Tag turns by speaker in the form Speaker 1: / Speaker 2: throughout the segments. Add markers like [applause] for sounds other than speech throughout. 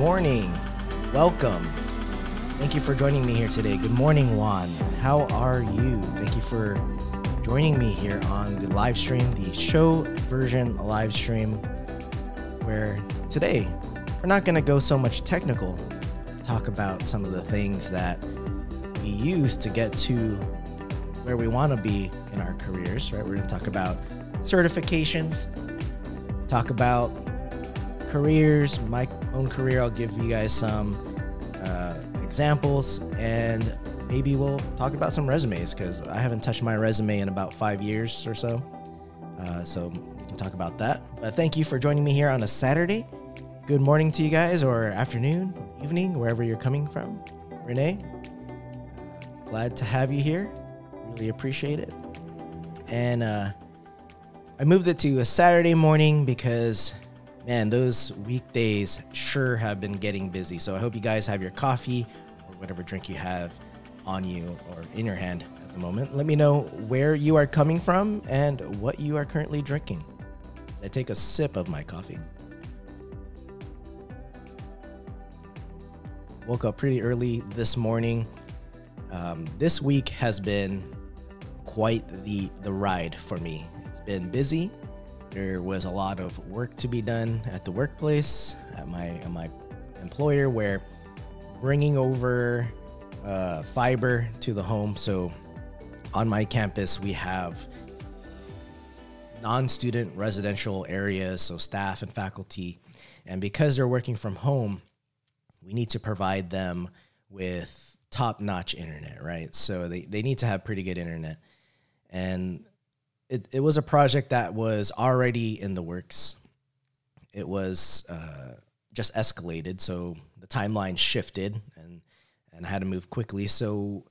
Speaker 1: Morning. Welcome. Thank you for joining me here today. Good morning, Juan. How are you? Thank you for joining me here on the live stream, the show version live stream, where today we're not going to go so much technical, talk about some of the things that we use to get to where we want to be in our careers, right? We're going to talk about certifications, talk about careers, my own career. I'll give you guys some uh, examples and maybe we'll talk about some resumes because I haven't touched my resume in about five years or so. Uh, so we can talk about that. But thank you for joining me here on a Saturday. Good morning to you guys, or afternoon, evening, wherever you're coming from. Renee, glad to have you here. Really appreciate it. And uh, I moved it to a Saturday morning because, man, those weekdays sure have been getting busy. So I hope you guys have your coffee or whatever drink you have on you or in your hand at the moment. Let me know where you are coming from and what you are currently drinking. I take a sip of my coffee. Woke up pretty early this morning. Um, this week has been quite the the ride for me. It's been busy. There was a lot of work to be done at the workplace, at my at my employer, where bringing over uh, fiber to the home. So on my campus, we have non-student residential areas, so staff and faculty, and because they're working from home, we need to provide them with top-notch internet, right? So they, they need to have pretty good internet. And it, it was a project that was already in the works. It was uh, just escalated, so the timeline shifted and and I had to move quickly. So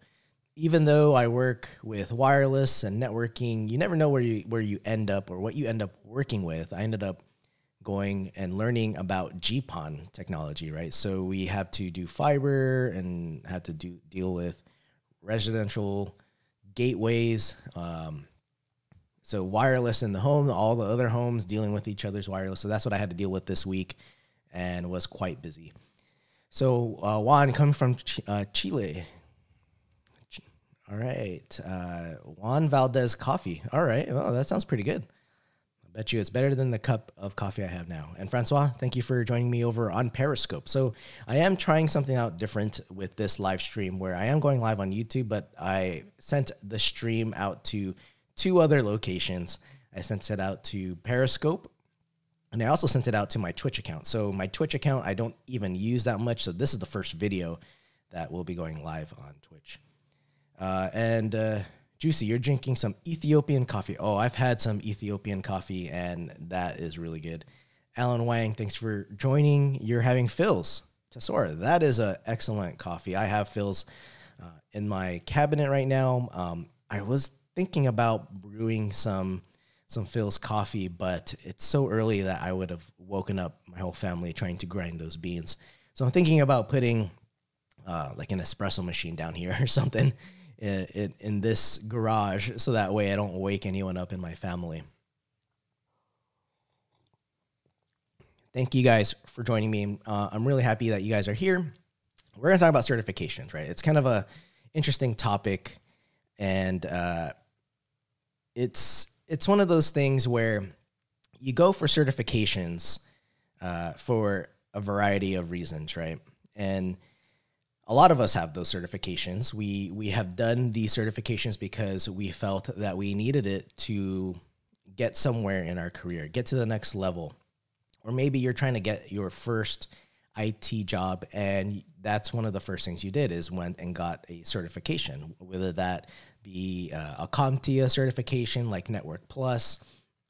Speaker 1: even though I work with wireless and networking, you never know where you where you end up or what you end up working with. I ended up going and learning about GPON technology, right? So we have to do fiber and had to do deal with residential gateways. Um, so wireless in the home, all the other homes dealing with each other's wireless. So that's what I had to deal with this week, and was quite busy. So uh, Juan coming from Ch- uh, Chile. Ch- All right, uh, Juan Valdez coffee. All right, well that sounds pretty good. I bet you it's better than the cup of coffee I have now. And Francois, thank you for joining me over on Periscope. So I am trying something out different with this live stream where I am going live on YouTube, but I sent the stream out to two other locations. I sent it out to Periscope and I also sent it out to my Twitch account. So my Twitch account, I don't even use that much. So this is the first video that will be going live on Twitch. Uh, and uh, Juicy, you're drinking some Ethiopian coffee. Oh, I've had some Ethiopian coffee, and that is really good. Alan Wang, thanks for joining. You're having Philz Tesora. That is an excellent coffee. I have Philz uh, in my cabinet right now. Um, I was thinking about brewing some some Philz coffee, but it's so early that I would have woken up my whole family trying to grind those beans. So I'm thinking about putting uh, like an espresso machine down here [laughs] or something in, in, in this garage so that way I don't wake anyone up in my family. Thank you guys for joining me. Uh, I'm really happy that you guys are here. We're to talk about certifications, right? It's kind of a interesting topic, and uh, it's it's one of those things where you go for certifications uh, for a variety of reasons, right? And a lot of us have those certifications. We we have done these certifications because we felt that we needed it to get somewhere in our career, get to the next level. Or maybe you're trying to get your first IT job and that's one of the first things you did is went and got a certification, whether that be uh, a CompTIA certification like Network Plus,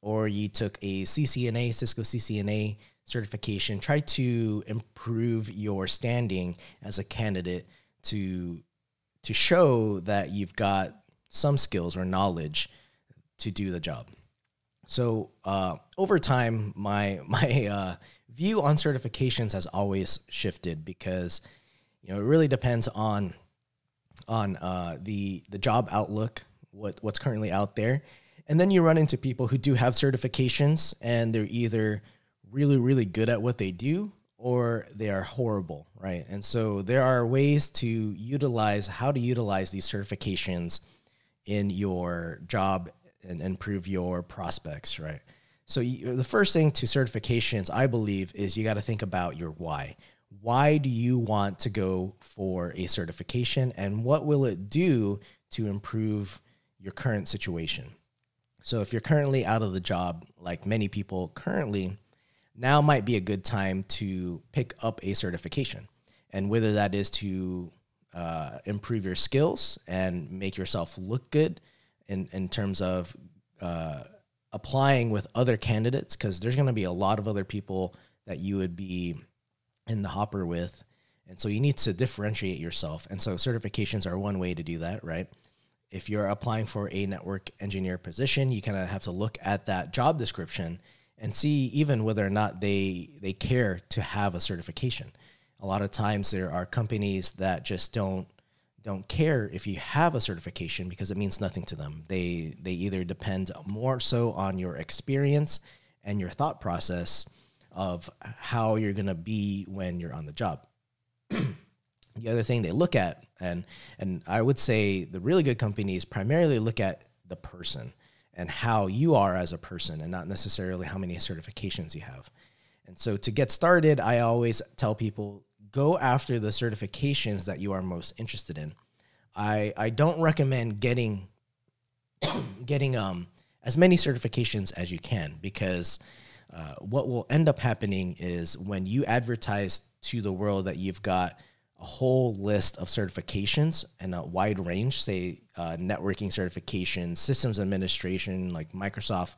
Speaker 1: or you took a CCNA, Cisco CCNA certification, try to improve your standing as a candidate to to show that you've got some skills or knowledge to do the job. So uh, over time, my [laughs] my uh, view on certifications has always shifted because you know it really depends on on uh, the the job outlook, what what's currently out there, and then you run into people who do have certifications and they're either really really good at what they do or they are horrible, right? And so there are ways to utilize how to utilize these certifications in your job and improve your prospects, right? So you, the first thing to certifications, I believe, is you got to think about your why. Why do you want to go for a certification, and what will it do to improve your current situation? So if you're currently out of the job, like many people currently, now might be a good time to pick up a certification. And whether that is to uh, improve your skills and make yourself look good in, in terms of uh, applying with other candidates, because there's going to be a lot of other people that you would be in the hopper with. And so you need to differentiate yourself. And so certifications are one way to do that, right? If you're applying for a network engineer position, you kind of have to look at that job description and see even whether or not they they care to have a certification. A lot of times there are companies that just don't don't care if you have a certification because it means nothing to them. They they either depend more so on your experience and your thought process of how you're going to be when you're on the job. [clears throat] the other thing they look at and and I would say the really good companies primarily look at the person and how you are as a person and not necessarily how many certifications you have. And so to get started, I always tell people go after the certifications that you are most interested in. I, I don't recommend getting [clears throat] getting um, as many certifications as you can because uh, what will end up happening is when you advertise to the world that you've got a whole list of certifications and a wide range, say uh, networking certifications, systems administration, like Microsoft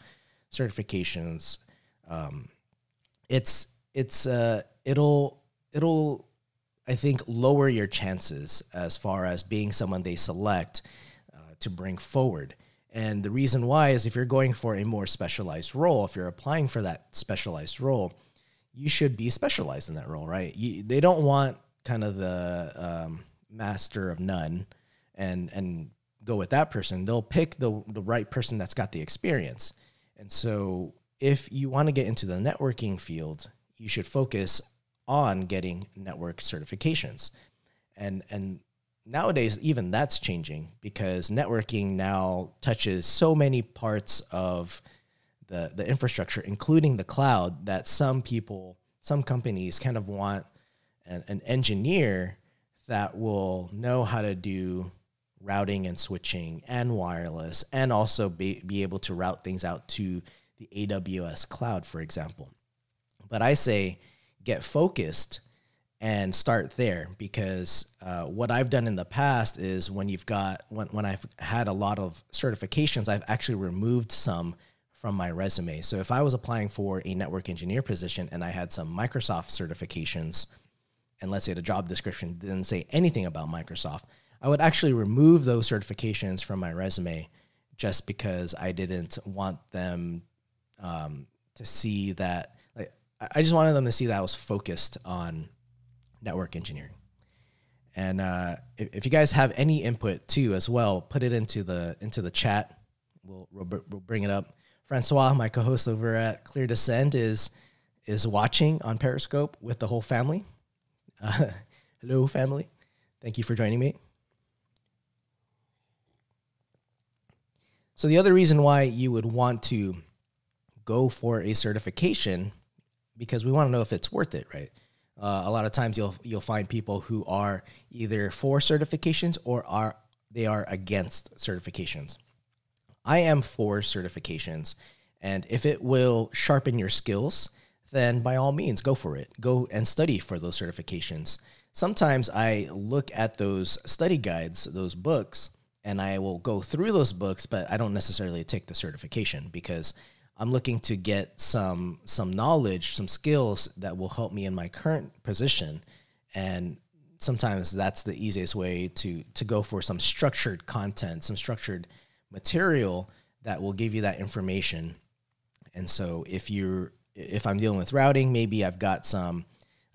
Speaker 1: certifications. Um, it's it's uh, it'll it'll I think lower your chances as far as being someone they select uh, to bring forward. And the reason why is if you're going for a more specialized role, if you're applying for that specialized role, you should be specialized in that role, right? You, they don't want kind of the um, master of none and and go with that person. They'll pick the the right person that's got the experience. And so if you want to get into the networking field, you should focus on getting network certifications. And and nowadays even that's changing because networking now touches so many parts of the the infrastructure including the cloud that some people some companies kind of want an, an engineer that will know how to do routing and switching and wireless and also be, be able to route things out to the AWS cloud, for example. But I say get focused and start there because uh, what I've done in the past is when you've got, when, when I've had a lot of certifications, I've actually removed some from my resume. So if I was applying for a network engineer position and I had some Microsoft certifications, and let's say the job description didn't say anything about Microsoft, I would actually remove those certifications from my resume just because I didn't want them um, to see that. Like, I just wanted them to see that I was focused on network engineering. And uh, if, if, you guys have any input too, as well, put it into the into the chat. We'll we'll, we'll bring it up. Francois, my co-host over at Clear To Send, is is watching on Periscope with the whole family. Uh, [laughs] hello, family. Thank you for joining me. So, the other reason why you would want to go for a certification, because we want to know if it's worth it, right? Uh, a lot of times you'll you'll find people who are either for certifications or are they are against certifications. I am for certifications, and if it will sharpen your skills, then by all means, go for it. Go and study for those certifications. Sometimes I look at those study guides, those books, and I will go through those books, but I don't necessarily take the certification because I'm looking to get some some knowledge, some skills that will help me in my current position. And sometimes that's the easiest way to to go for some structured content, some structured material that will give you that information. And so if you're if I'm dealing with routing, maybe I've got some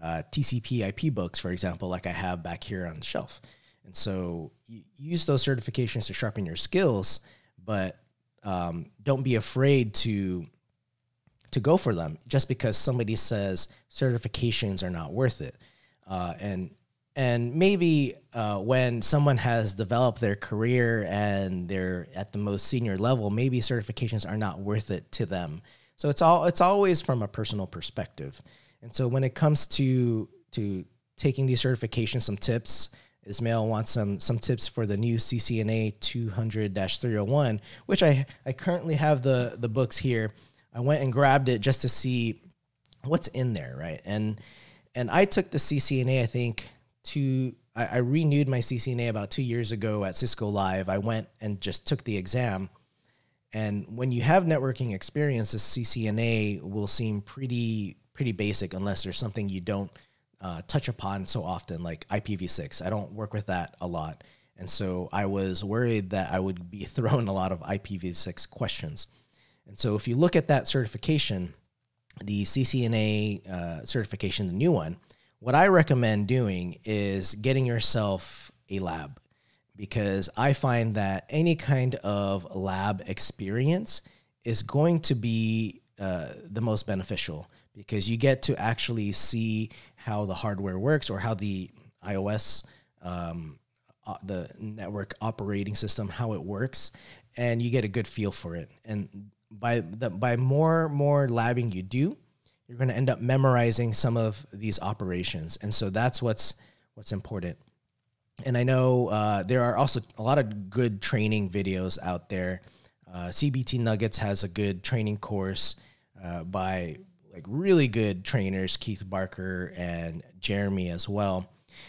Speaker 1: uh, TCP IP books, for example, like I have back here on the shelf. And so use those certifications to sharpen your skills, but um, don't be afraid to to go for them just because somebody says certifications are not worth it. Uh, and and maybe uh, when someone has developed their career and they're at the most senior level, maybe certifications are not worth it to them. So it's all it's always from a personal perspective. And so when it comes to to taking these certifications, some tips. Ismail wants some some tips for the new CCNA 200-301, which I I currently have the the books here. I went and grabbed it just to see what's in there, right? And and I took the CCNA I think two I, I renewed my CCNA about two years ago at Cisco Live. I went and just took the exam. And when you have networking experience, the CCNA will seem pretty pretty basic unless there's something you don't uh, touch upon so often, like IPv6. I don't work with that a lot. And so I was worried that I would be [laughs] thrown a lot of IPv6 questions. And so if you look at that certification, the CCNA uh, certification, the new one, what I recommend doing is getting yourself a lab because I find that any kind of lab experience is going to be uh, the most beneficial because you get to actually see how the hardware works or how the IOS, um, uh, the network operating system, how it works, and you get a good feel for it. And by the by more more labbing you do, you're going to end up memorizing some of these operations, and so that's what's what's important. And I know uh, there are also a lot of good training videos out there. Uh, CBT Nuggets has a good training course uh, by like really good trainers, Keith Barker and Jeremy as well.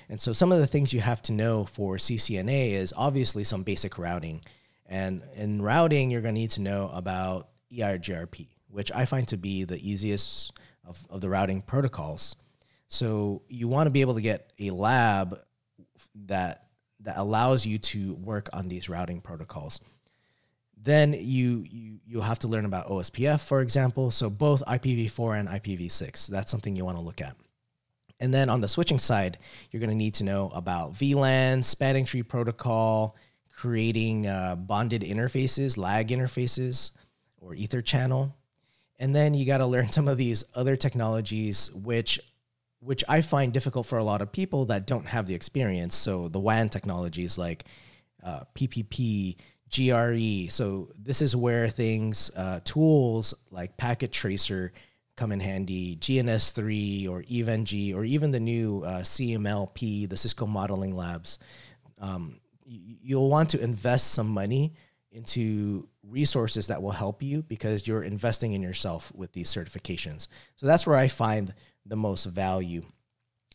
Speaker 1: And so some of the things you have to know for CCNA is obviously some basic routing. And in routing, you're going to need to know about EIGRP, which I find to be the easiest of, of the routing protocols. So you want to be able to get a lab that that allows you to work on these routing protocols. Then you you you'll have to learn about OSPF, for example. So both IPv4 and IPv6. That's something you want to look at. And then on the switching side, you're going to need to know about VLAN, spanning tree protocol, creating uh, bonded interfaces, lag interfaces, or Ether channel. And then you got to learn [laughs] some of these other technologies, which which I find difficult for a lot of people that don't have the experience. So the WAN technologies like uh, PPP, GRE. So this is where things, uh, tools like Packet Tracer come in handy, GNS3 or EVE-NG, or even the new uh, CMLP, the Cisco Modeling Labs. Um, you'll want to invest some money into resources that will help you because you're investing in yourself with these certifications. So that's where I find the most value.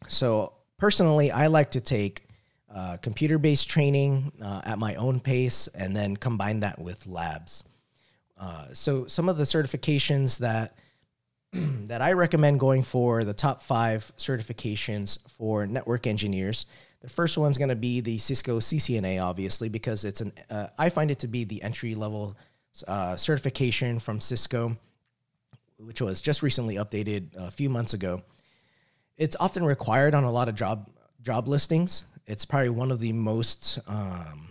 Speaker 1: So personally, I like to take uh, computer based training uh, at my own pace and then combine that with labs. Uh, so some of the certifications that [clears throat] that I recommend going for the top five certifications for network engineers. The first one's going to be the Cisco CCNA, obviously, because it's an uh, I find it to be the entry level uh, certification from Cisco, which was just recently updated a few months ago. It's often required on a lot of job job listings, it's probably one of the most um,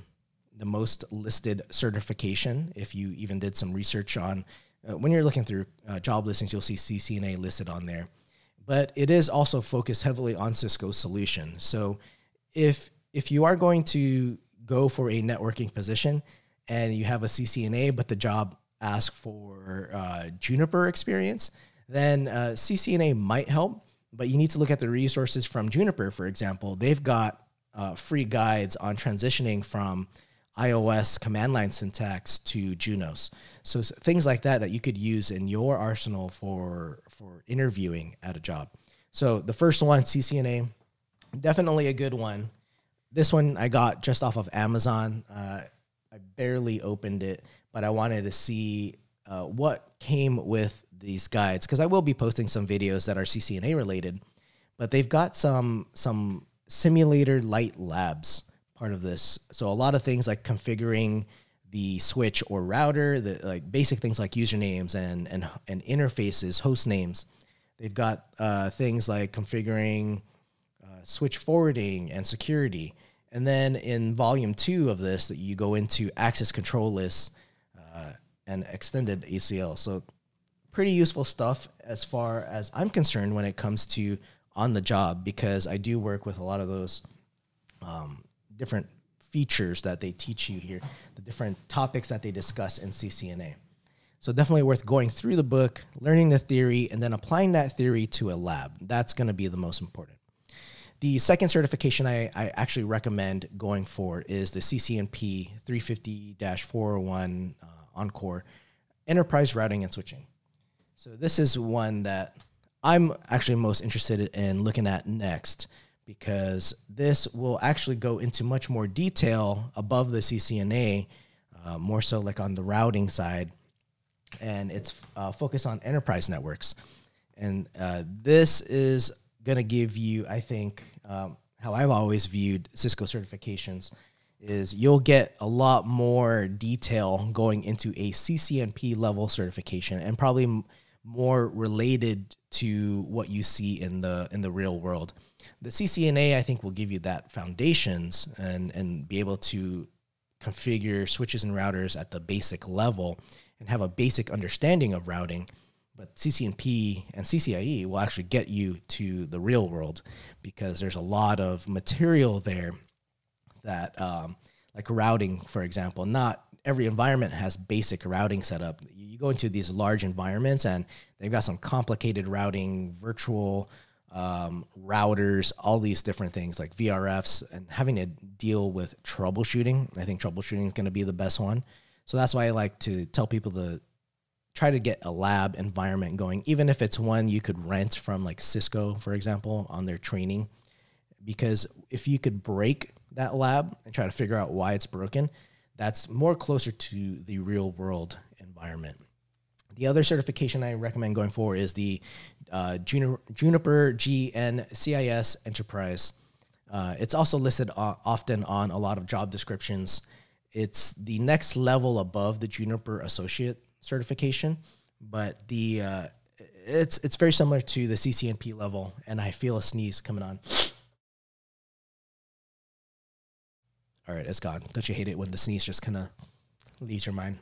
Speaker 1: the most listed certification. If you even did some research on uh, when you're looking through uh, job listings, you'll see CCNA listed on there. But it is also focused heavily on Cisco solution. So if if you are going to go for a networking position and you have a CCNA, but the job asks for uh, Juniper experience, then uh, CCNA might help. But you need to look at the resources from Juniper, for example. They've got uh, free guides on transitioning from IOS command line syntax to Junos. So things like that that you could use in your arsenal for for interviewing at a job. So the first one, CCNA, definitely a good one. This one I got just off of Amazon. Uh, I barely opened it, but I wanted to see uh, what came with these guides because I will be posting some videos that are CCNA related. But they've got some some simulator light labs part of this. So a lot of things like configuring the switch or router, the like basic things like usernames and and and interfaces, host names. They've got uh, things like configuring uh, switch forwarding and security. And then in volume two of this, that you go into access control lists uh, and extended ACL. So pretty useful stuff as far as I'm concerned when it comes to on the job because I do work with a lot of those um, different features that they teach you here, the different topics that they discuss in CCNA. So definitely worth going through the book, learning the theory, and then applying that theory to a lab. That's going to be the most important. The second certification I, I actually recommend going for is the CCNP 350-401 uh, ENCOR Enterprise Routing and Switching. So this is one that I'm actually most interested in looking at next because this will actually go into much more detail above the CCNA, uh, more so like on the routing side, and it's uh, focused on enterprise networks. And uh, this is going to give you, I think, um, how I've always viewed Cisco certifications is you'll get a lot more detail going into a CCNP level certification and probably more related to what you see in the in the real world. The CCNA I think will give you that foundations and and be able to configure switches and routers at the basic level and have a basic understanding of routing but CCNP and CCIE will actually get you to the real world because there's a lot of material there that, um, like routing, for example, not every environment has basic routing setup. You go into these large environments and they've got some complicated routing, virtual um, routers, all these different things like VRFs, and having to deal with troubleshooting. I think troubleshooting is going to be the best one. So that's why I like to tell people to try to get a lab environment going, even if it's one you could rent from like Cisco, for example, on their training. Because if you could break that lab and try to figure out why it's broken, that's more closer to the real world environment. The other certification I recommend going for is the uh, Juniper JNCIS Enterprise. Uh, it's also listed often on a lot of job descriptions. It's the next level above the Juniper Associate certification, but the uh, it's it's very similar to the CCNP level, and I feel a sneeze coming on. All right, it's gone. Don't you hate it when the sneeze just kind of leaves your mind?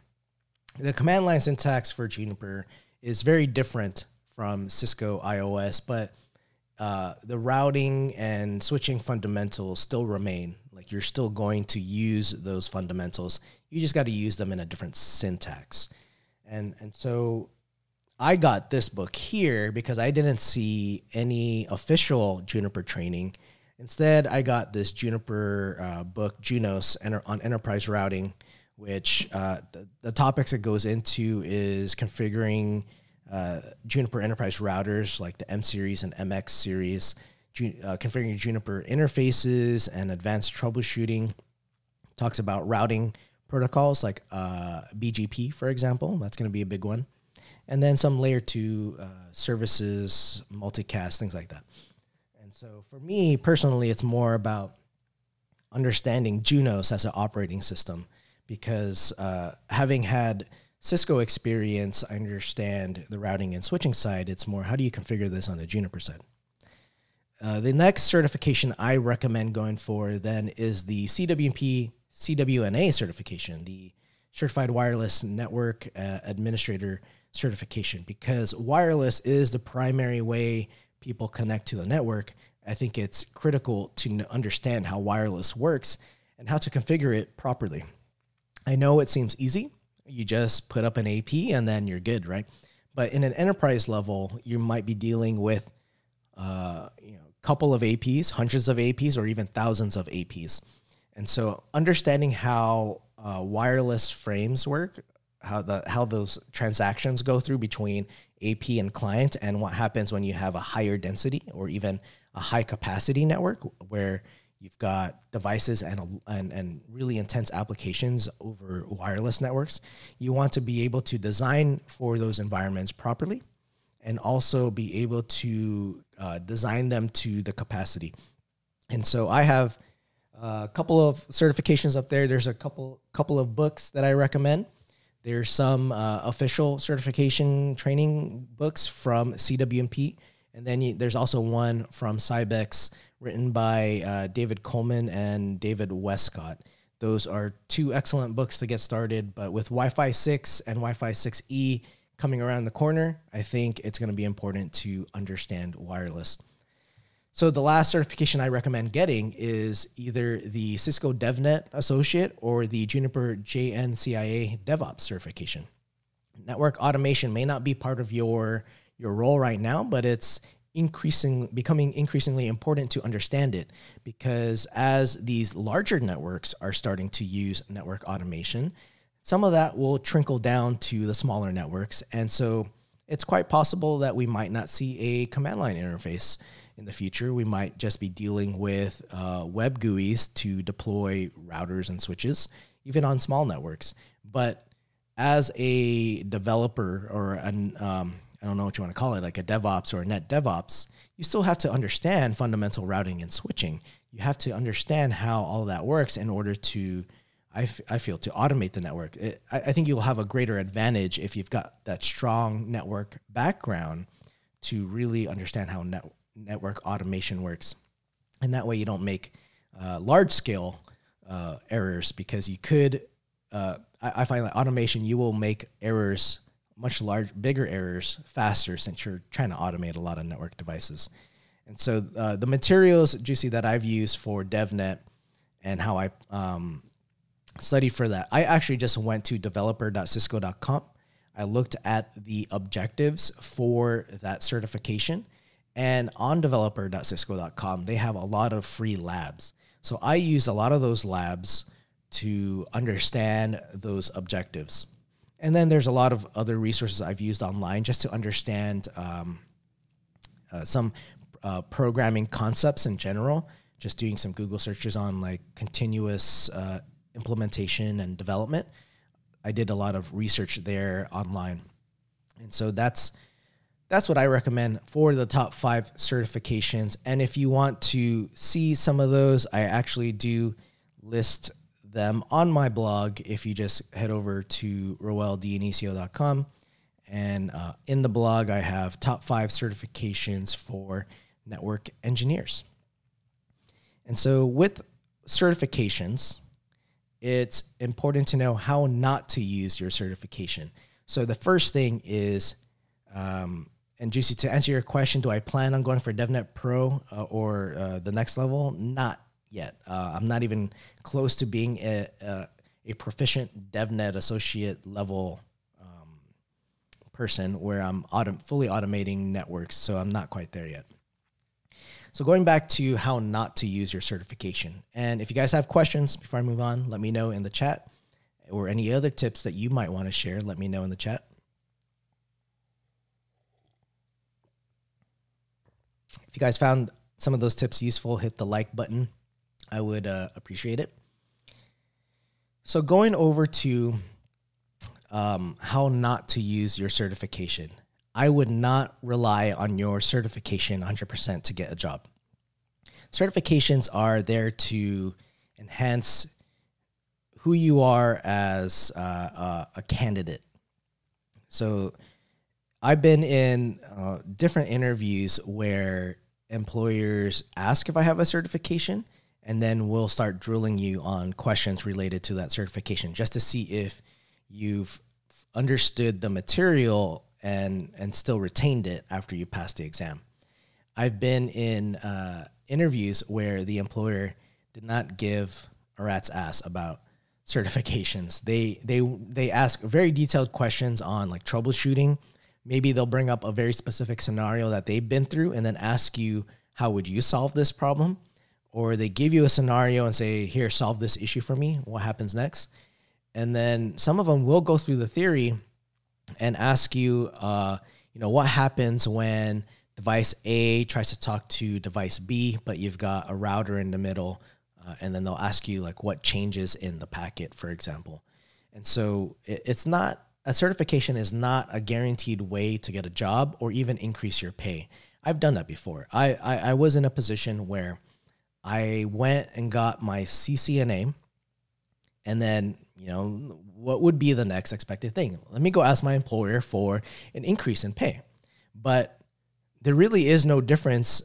Speaker 1: The command line syntax for Juniper is very different from Cisco IOS, but uh, the routing and switching fundamentals still remain. Like you're still going to use those fundamentals. You just got to use them in a different syntax and and so I got this book here because I didn't see any official Juniper training. Instead, I got this Juniper uh, book, Junos, on enterprise routing, which uh, the, the, topics it goes into is configuring uh, Juniper enterprise routers like the M series and MX series, Ju- uh, configuring Juniper interfaces and advanced troubleshooting. Talks about routing protocols like uh, BGP, for example. That's going to be a big one. And then some layer two uh, services, multicast, things like that. So for me personally, it's more about understanding Junos as an operating system because uh, having had Cisco experience, I understand the routing and switching side. It's more how do you configure this on the Juniper side? Uh, the next certification I recommend going for then is the CWNP CWNA certification, the Certified Wireless Network uh, Administrator certification, because wireless is the primary way people connect to the network. I think it's critical to understand how wireless works and how to configure it properly. I know it seems easy. You just put up an AP and then you're good, right? But in an enterprise level, you might be dealing with uh, you know, a couple of APs, hundreds of APs, or even thousands of APs. And so understanding how uh, wireless frames work, how the how those transactions go through between AP and client, and what happens when you have a higher density or even a high capacity network where you've got devices and, and, and really intense applications over wireless networks. You want to be able to design for those environments properly and also be able to uh, design them to the capacity. And so I have a couple of certifications up there. There's a couple couple of books that I recommend. There's some uh, official certification training books from CWNP, and then you, there's also one from Sybex written by uh, David Coleman and David Westcott. Those are two excellent books to get started. But with Wi-Fi 6 and Wi-Fi 6E coming around the corner, I think it's going to be important to understand wireless. So the last certification I recommend getting is either the Cisco DevNet Associate or the Juniper JNCIA DevOps certification. Network automation may not be part of your your role right now, but it's increasing becoming increasingly important to understand it because as these larger networks are starting to use network automation, some of that will trickle down to the smaller networks. And so it's quite possible that we might not see a command line interface in the future. We might just be dealing with uh, web GUIs to deploy routers and switches, even on small networks. But as a developer or an, um, I don't know what you want to call it, like a DevOps or a net DevOps, you still have to understand fundamental routing and switching. You have to understand how all that works in order to, I, I feel, to automate the network. It, I, I think you'll have a greater advantage if you've got that strong network background to really understand how net, network automation works. And that way you don't make uh, large scale uh, errors because you could, uh, I, I, find that automation, you will make errors, much large, bigger errors faster since you're trying to automate a lot of network devices. And so uh, the materials, Juicy, that I've used for DevNet and how I um, studied for that, I actually just went to developer.cisco.com. I looked at the objectives for that certification and on developer.cisco.com, they have a lot of free labs. So I use a lot of those labs to understand those objectives. And then there's a lot of other resources I've used online just to understand um, uh, some uh, programming concepts in general. Just doing some Google searches on like continuous uh, implementation and development. I did a lot of research there online. And so that's that's what I recommend for the top five certifications. And if you want to see some of those, I actually do list them on my blog. If you just head over to rowelldionicio.com, and uh, in the blog, I have top five certifications for network engineers. And so, with certifications, it's important to know how not to use your certification. So, the first thing is um, and Juicy, to answer your question, do I plan on going for DevNet Pro uh, or uh, the next level? Not yet. Uh, I'm not even close to being a, a, a proficient DevNet associate level um, person where I'm autom- fully automating networks. So I'm not quite there yet. So going back to how not to use your certification. And if you guys have questions before I move on, let me know in the chat or any other tips that you might want to share. Let me know in the chat. If you guys found some of those tips useful, hit the like button. I would uh, appreciate it. So, going over to um, how not to use your certification, I would not rely on your certification 100% to get a job. Certifications are there to enhance who you are as uh, uh, a candidate. So, I've been in uh, different interviews where employers ask if I have a certification, and then we'll start drilling you on questions related to that certification just to see if you've understood the material and and still retained it after you passed the exam. I've been in uh, interviews where the employer did not give a rat's ass about certifications. They they they ask very detailed questions on like troubleshooting maybe they'll bring up a very specific scenario that they've been through and then ask you how would you solve this problem or they give you a scenario and say here solve this issue for me what happens next and then some of them will go through the theory and ask you uh, you know what happens when device a tries to talk to device b but you've got a router in the middle uh, and then they'll ask you like what changes in the packet for example and so it, it's not a certification is not a guaranteed way to get a job or even increase your pay. I've done that before. I, I, I was in a position where I went and got my CCNA, and then, you know, what would be the next expected thing? Let me go ask my employer for an increase in pay. But there really is no difference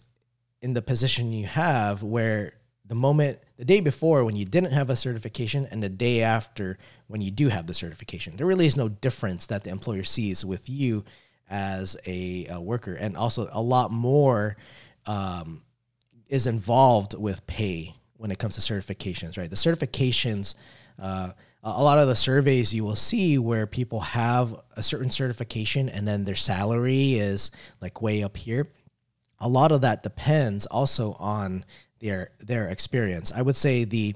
Speaker 1: in the position you have where the moment the day before when you didn't have a certification and the day after when you do have the certification there really is no difference that the employer sees with you as a, a worker and also a lot more um, is involved with pay when it comes to certifications right the certifications uh, a lot of the surveys you will see where people have a certain certification and then their salary is like way up here a lot of that depends also on their their experience. I would say the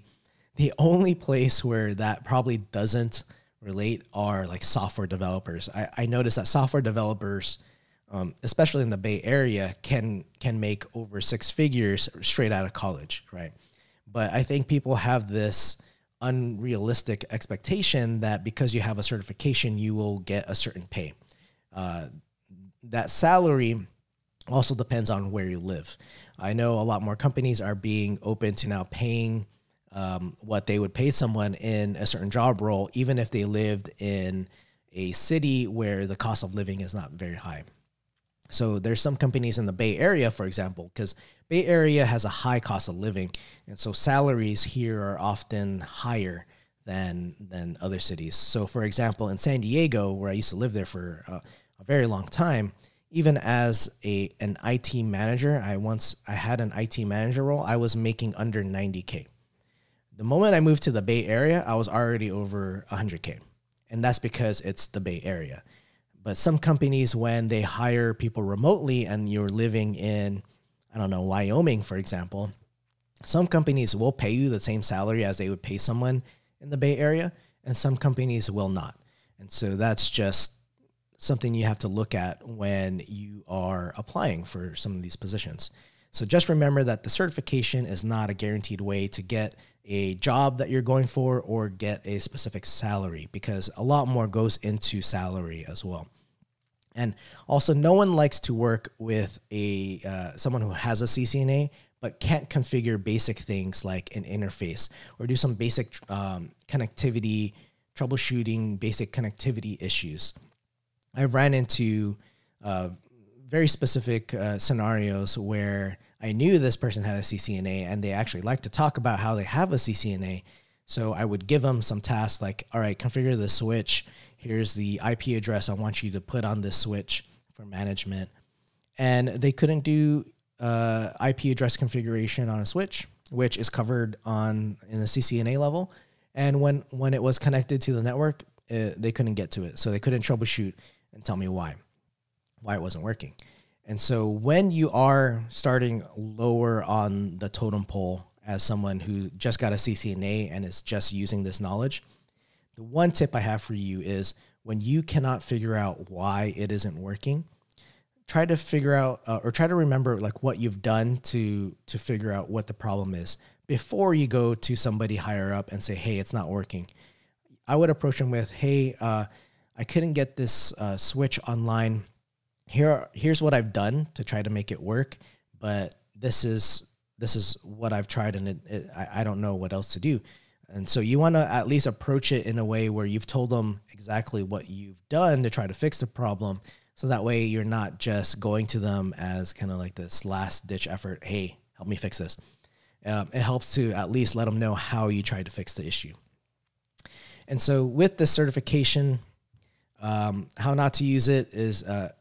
Speaker 1: the only place where that probably doesn't relate are like software developers. I, I noticed that software developers, um, especially in the Bay Area, can can make over six figures straight out of college, right? But I think people have this unrealistic expectation that because you have a certification, you will get a certain pay. Uh, that salary also depends on where you live. I know a lot more companies are being open to now paying um, what they would pay someone in a certain job role, even if they lived in a city where the cost of living is not very high. So there's some companies in the Bay Area, for example, because Bay Area has a high cost of living, and so salaries here are often higher than than other cities. So, for example, in San Diego, where I used to live there for uh, a very long time, even as a an IT manager, I once I had an IT manager role. I was making under 90k. The moment I moved to the Bay Area, I was already over 100k, and that's because it's the Bay Area. But some companies, when they hire people remotely and you're living in, I don't know, Wyoming, for example, some companies will pay you the same salary as they would pay someone in the Bay Area, and some companies will not. And so that's just something you have to look at when you are applying for some of these positions. So just remember that the certification is not a guaranteed way to get a job that you're going for or get a specific salary because a lot more goes into salary as well. And also, no one likes to work with a uh, someone who has a CCNA but can't configure basic things like an interface or do some basic um, connectivity troubleshooting, basic connectivity issues. I ran into uh, very specific uh, scenarios where I knew this person had a CCNA and they actually like to talk about how they have a CCNA. So I would give them some tasks like, all right, configure the switch. Here's the IP address I want you to put on this switch for management. And they couldn't do uh, IP address configuration on a switch, which is covered on in the CCNA level. And when when it was connected to the network, it, uh, they couldn't get to it, so they couldn't troubleshoot and tell me why, why it wasn't working. And so when you are starting lower on the totem pole as someone who just got a CCNA and is just using this knowledge, the one tip I have for you is when you cannot figure out why it isn't working, try to figure out uh, or try to remember like what you've done to to figure out what the problem is before you go to somebody higher up and say, "Hey, it's not working." I would approach them with, "Hey, uh, I couldn't get this uh, switch online. Here, here's what I've done to try to make it work, but this is this is what I've tried, and it, it, I, I don't know what else to do. And so you want to at least approach it in a way where you've told them exactly what you've done to try to fix the problem. So that way you're not just going to them as kind of like this last ditch effort. Hey, help me fix this. Um, it helps to at least let them know how you tried to fix the issue. And so with this certification, um, how not to use it is uh,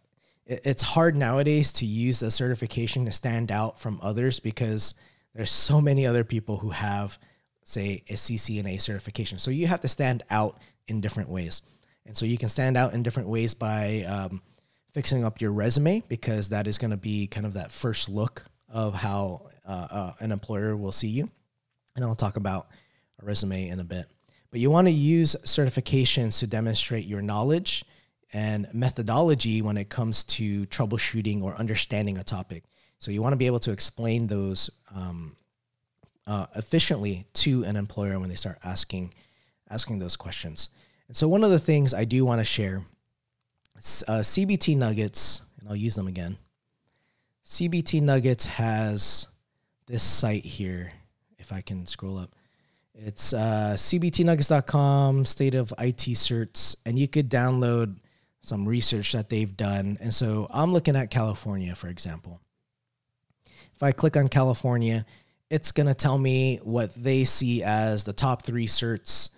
Speaker 1: it, it's hard nowadays to use a certification to stand out from others because there's so many other people who have, say, a CCNA certification. So you have to stand out in different ways. And so you can stand out in different ways by um, fixing up your resume because that is going to be kind of that first look of how uh, uh, an employer will see you. And I'll talk about a resume in a bit. But you want to use certifications to demonstrate your knowledge and methodology when it comes to troubleshooting or understanding a topic. So you want to be able to explain those um, uh, efficiently to an employer when they start asking asking those questions. And so one of the things I do want to share, uh, CBT Nuggets, and I'll use them again. CBT Nuggets has this site here. If I can scroll up, it's uh, cbtnuggets.com, state of IT certs, and you could download some research that they've done. And so I'm looking at California, for example. If I click on California, it's going to tell me what they see as the top three certs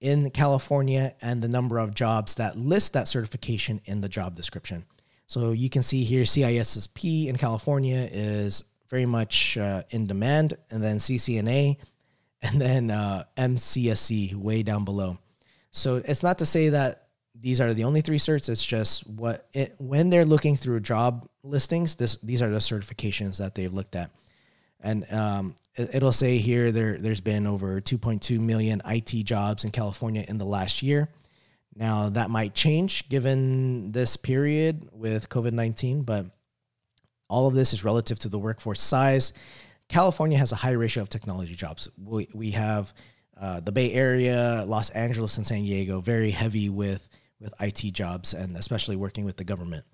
Speaker 1: in California and the number of jobs that list that certification in the job description. So you can see here CISSP in California is very much uh, in demand, and then CCNA, [laughs] and then uh, MCSE way down below. So it's not to say that these are the only three certs. It's just what it, when they're looking through job listings, this these are the certifications that they've looked at and um, it, will say here there there's been over 2.2 million IT jobs in California in the last year. Now that might change given this period with COVID 19, but all of this is relative to the workforce size. California has a high ratio of technology jobs. We, we have uh, the Bay Area, Los Angeles, and San Diego very heavy with with IT jobs and especially working with the government.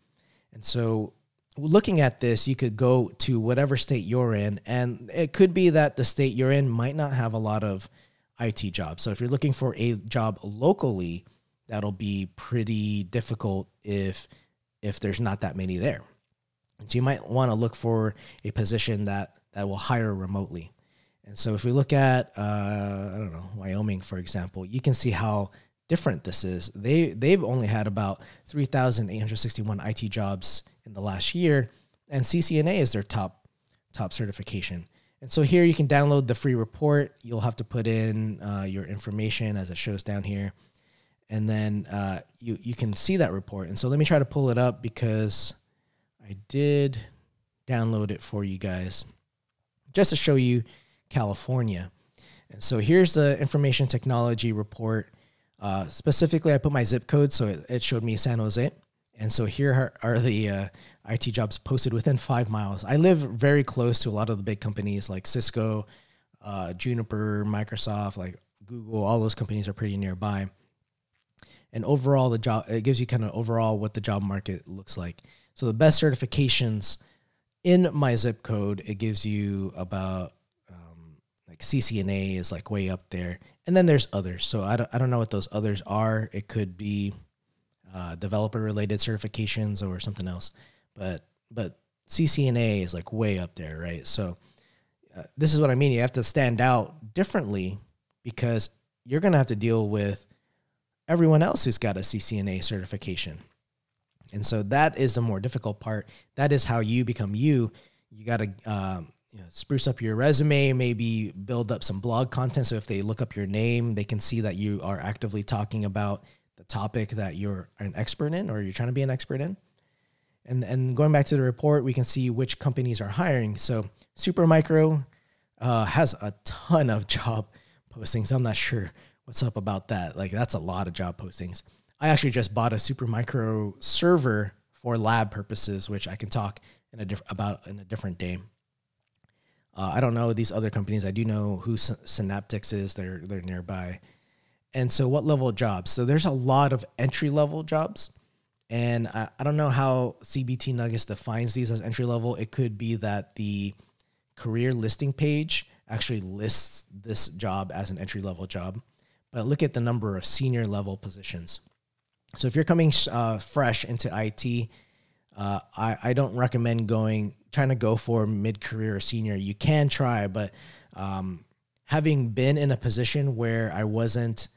Speaker 1: And so looking at this, you could go to whatever state you're in, and it could be that the state you're in might not have a lot of IT jobs. So if you're looking for a job locally, that'll be pretty difficult if if there's not that many there. So you might want to look for a position that that will hire remotely. And so if we look at uh, I don't know Wyoming for example, you can see how different this is. They they've only had about 3,861 IT jobs in the last year, and CCNA is their top top certification. And so here you can download the free report. You'll have to put in uh, your information as it shows down here, and then uh, you you can see that report. And so let me try to pull it up because I did download it for you guys just to show you California. And so here's the information technology report. Uh, specifically, I put my zip code, so it, it showed me San Jose. And so here are, are the uh, IT jobs posted within five miles. I live very close to a lot of the big companies like Cisco, uh, Juniper, Microsoft, like Google. All those companies are pretty nearby. And overall, the job it gives you kind of overall what the job market looks like. So the best certifications in my zip code, it gives you about um, like CCNA is like way up there, and then there's others. So I don't I don't know what those others are. It could be uh, developer related certifications or something else. But but CCNA is like way up there, right? So uh, this is what I mean. You have to stand out differently because you're going to have to deal with everyone else who's got a CCNA certification. And so that is the more difficult part. That is how you become you. You got to um, you know, spruce up your resume, maybe build up some blog content. So if they look up your name, they can see that you are actively talking about the topic that you're an expert in or you're trying to be an expert in. And, and going back to the report, we can see which companies are hiring. So Supermicro uh, has a ton of job postings. I'm not sure what's up about that. Like that's a lot of job postings. I actually just bought a Supermicro server for lab purposes, which I can talk in a diff- about in a different day. Uh, I don't know these other companies. I do know who Synaptics is. They're they're nearby. And so, what level of jobs? So, there's a lot of entry level jobs. And I, I don't know how CBT Nuggets defines these as entry level. It could be that the career listing page actually lists this job as an entry level job. But look at the number of senior level positions. So, if you're coming uh, fresh into IT, uh, I, I don't recommend going trying to go for mid career or senior. You can try, but um, having been in a position where I wasn't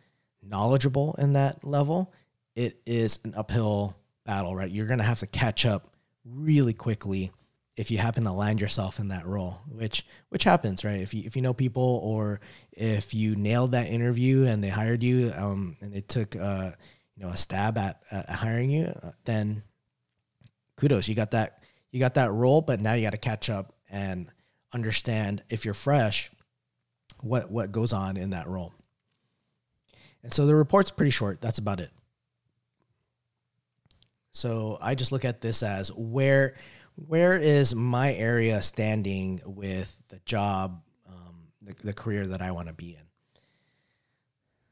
Speaker 1: knowledgeable in that level, it is an uphill battle, right? You're going to have to catch up really quickly if you happen to land yourself in that role, which which happens, right? If you if you know people or if you nailed that interview and they hired you, um, and they took uh, you know a stab at, at hiring you, uh, then kudos, you got that you got that role, but now you got to catch up and understand if you're fresh, what what goes on in that role. And so the report's pretty short. That's about it. So I just look at this as where where is my area standing with the job, um, the, the career that I want to be in.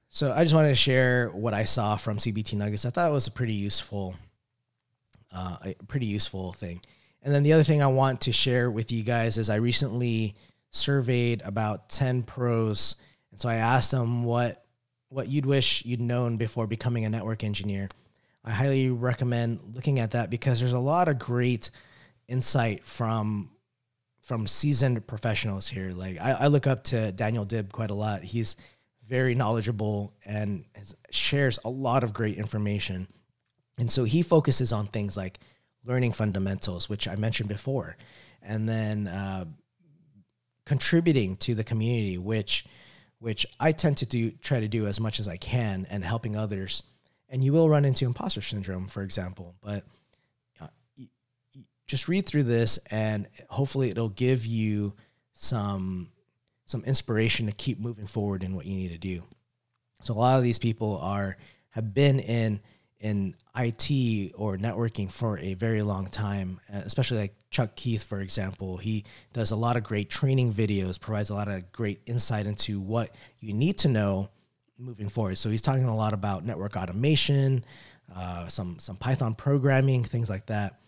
Speaker 1: So I just wanted to share what I saw from CBT Nuggets. I thought it was a pretty useful, uh, a pretty useful thing. And then the other thing I want to share with you guys is I recently surveyed about 10 pros. And so I asked them what what you'd wish you'd known before becoming a network engineer. I highly recommend looking at that because there's a lot of great insight from from seasoned professionals here. Like I, I look up to Daniel Dib quite a lot. He's very knowledgeable and has, shares a lot of great information. And so he focuses on things like learning fundamentals, which I mentioned before, and then uh, contributing to the community, which which I tend to do try to do as much as I can, and helping others. And you will run into imposter syndrome, for example, but uh, just read through this, and hopefully it'll give you some some inspiration to keep moving forward in what you need to do. So a lot of these people are have been in in IT or networking for a very long time, uh, especially like Chuck Keith, for example. He does a lot of great training videos, provides a lot of great insight into what you need to know moving forward. So he's talking a lot about network automation, uh, some some Python programming, things like that.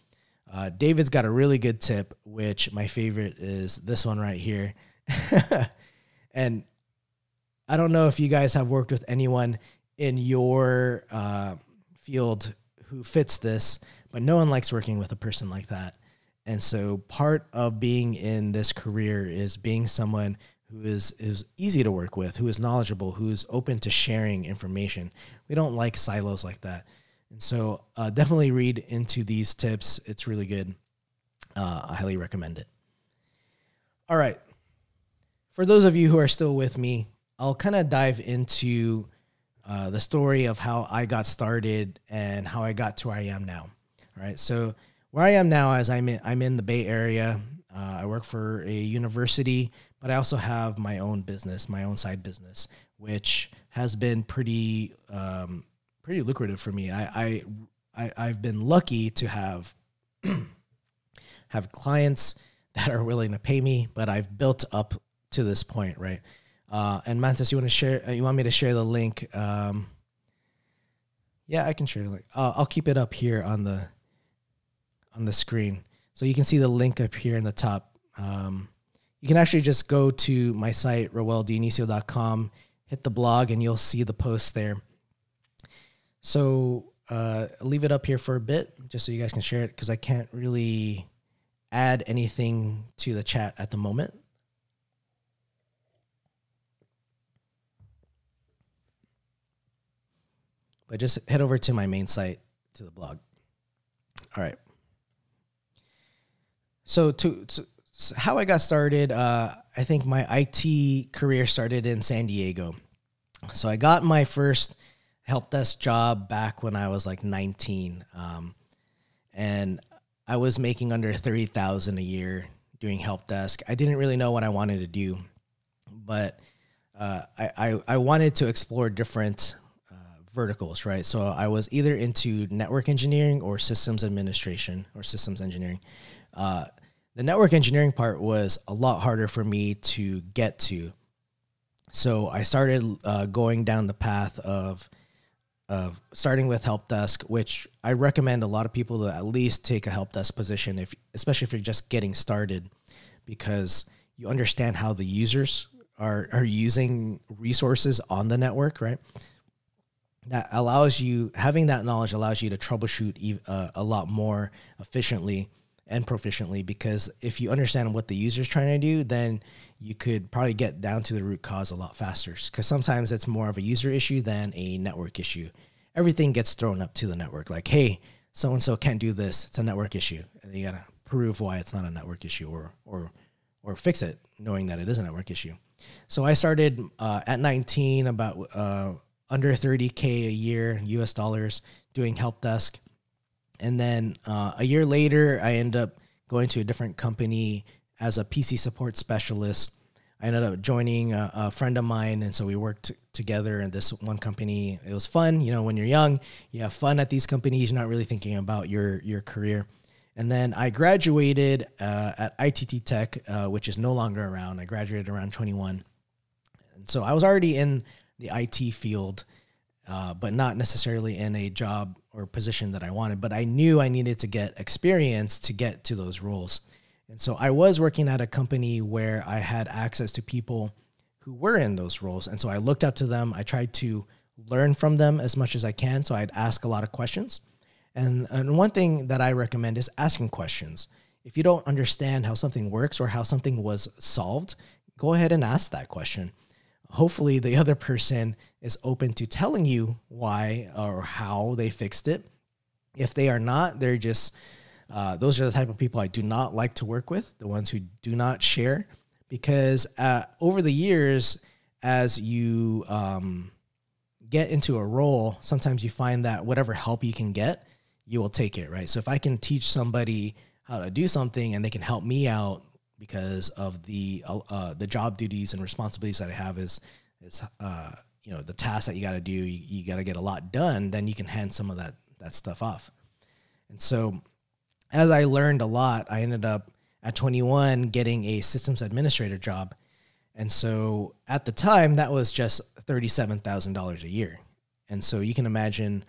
Speaker 1: Uh, David's got a really good tip, which my favorite is this one right here. [laughs] and I don't know if you guys have worked with anyone in your uh, field who fits this, but no one likes working with a person like that. And so part of being in this career is being someone who is is easy to work with, who is knowledgeable, who is open to sharing information. We don't like silos like that. And so uh, definitely read into these tips. It's really good. Uh, I highly recommend it. All right. For those of you who are still with me, I'll kind of dive into uh, the story of how I got started and how I got to where I am now. All right. So where I am now, as I'm in, I'm in the Bay Area. Uh, I work for a university, but I also have my own business, my own side business, which has been pretty um, pretty lucrative for me. I, I, I have been lucky to have [clears throat] have clients that are willing to pay me, but I've built up to this point, right? Uh, and Mantis, you want to share? Uh, you want me to share the link? Um, yeah, I can share the link. Uh, I'll keep it up here on the on the screen, so you can see the link up here in the top. Um, you can actually just go to my site rowelldionicio.com, hit the blog, and you'll see the post there. So uh, leave it up here for a bit, just so you guys can share it, because I can't really add anything to the chat at the moment. but just head over to my main site to the blog. All right. So to, to so how I got started, uh, I think my IT career started in San Diego. So I got my first help desk job back when I was like 19, um, and I was making under thirty thousand a year doing help desk. I didn't really know what I wanted to do, but uh, I, I I wanted to explore different verticals, right? So I was either into network engineering or systems administration or systems engineering. Uh, the network engineering part was a lot harder for me to get to. So I started uh, going down the path of of starting with help desk, which I recommend a lot of people to at least take a help desk position, if especially if you're just getting started, because you understand how the users are are using resources on the network, right? that allows you having that knowledge allows you to troubleshoot uh, a lot more efficiently and proficiently because if you understand what the user is trying to do then you could probably get down to the root cause a lot faster. Because sometimes it's more of a user issue than a network issue. Everything gets thrown up to the network like hey so and so can't do this. It's a network issue. And you gotta prove why it's not a network issue or or or fix it knowing that it is a network issue. So i started uh, at 19 about uh, under 30K a year, US dollars, doing help desk. And then uh, a year later, I ended up going to a different company as a PC support specialist. I ended up joining a, a friend of mine, and so we worked together in this one company. It was fun, you know. When you're young, you have fun at these companies. You're not really thinking about your your career. And then I graduated uh, at ITT Tech, uh, which is no longer around. I graduated around 21, and so I was already in the IT field, uh, but not necessarily in a job or position that I wanted. But I knew I needed to get experience to get to those roles. And so I was working at a company where I had access to people who were in those roles. And so I looked up to them. I tried to learn from them as much as I can. So I'd ask a lot of questions. And, and one thing that I recommend is asking questions. if you don't understand how something works or how something was solved, go ahead and ask that question. Hopefully, the [laughs] other person is open to telling you why or how they fixed it. If they are not, they're just, uh, those are the type of people I do not like to work with, the ones who do not share. Because uh, over the years, as you um, get into a role, sometimes you find that whatever help you can get, you will take it, right? So if I can teach somebody how to do something and they can help me out because of the uh, the job duties and responsibilities that I have is is uh, you know the tasks that you got to do, you, you got to get a lot done, then you can hand some of that that stuff off. And so as I learned a lot, I ended up at 21 getting a systems administrator job. And so at the time, that was just $37,000 a year. And so you can imagine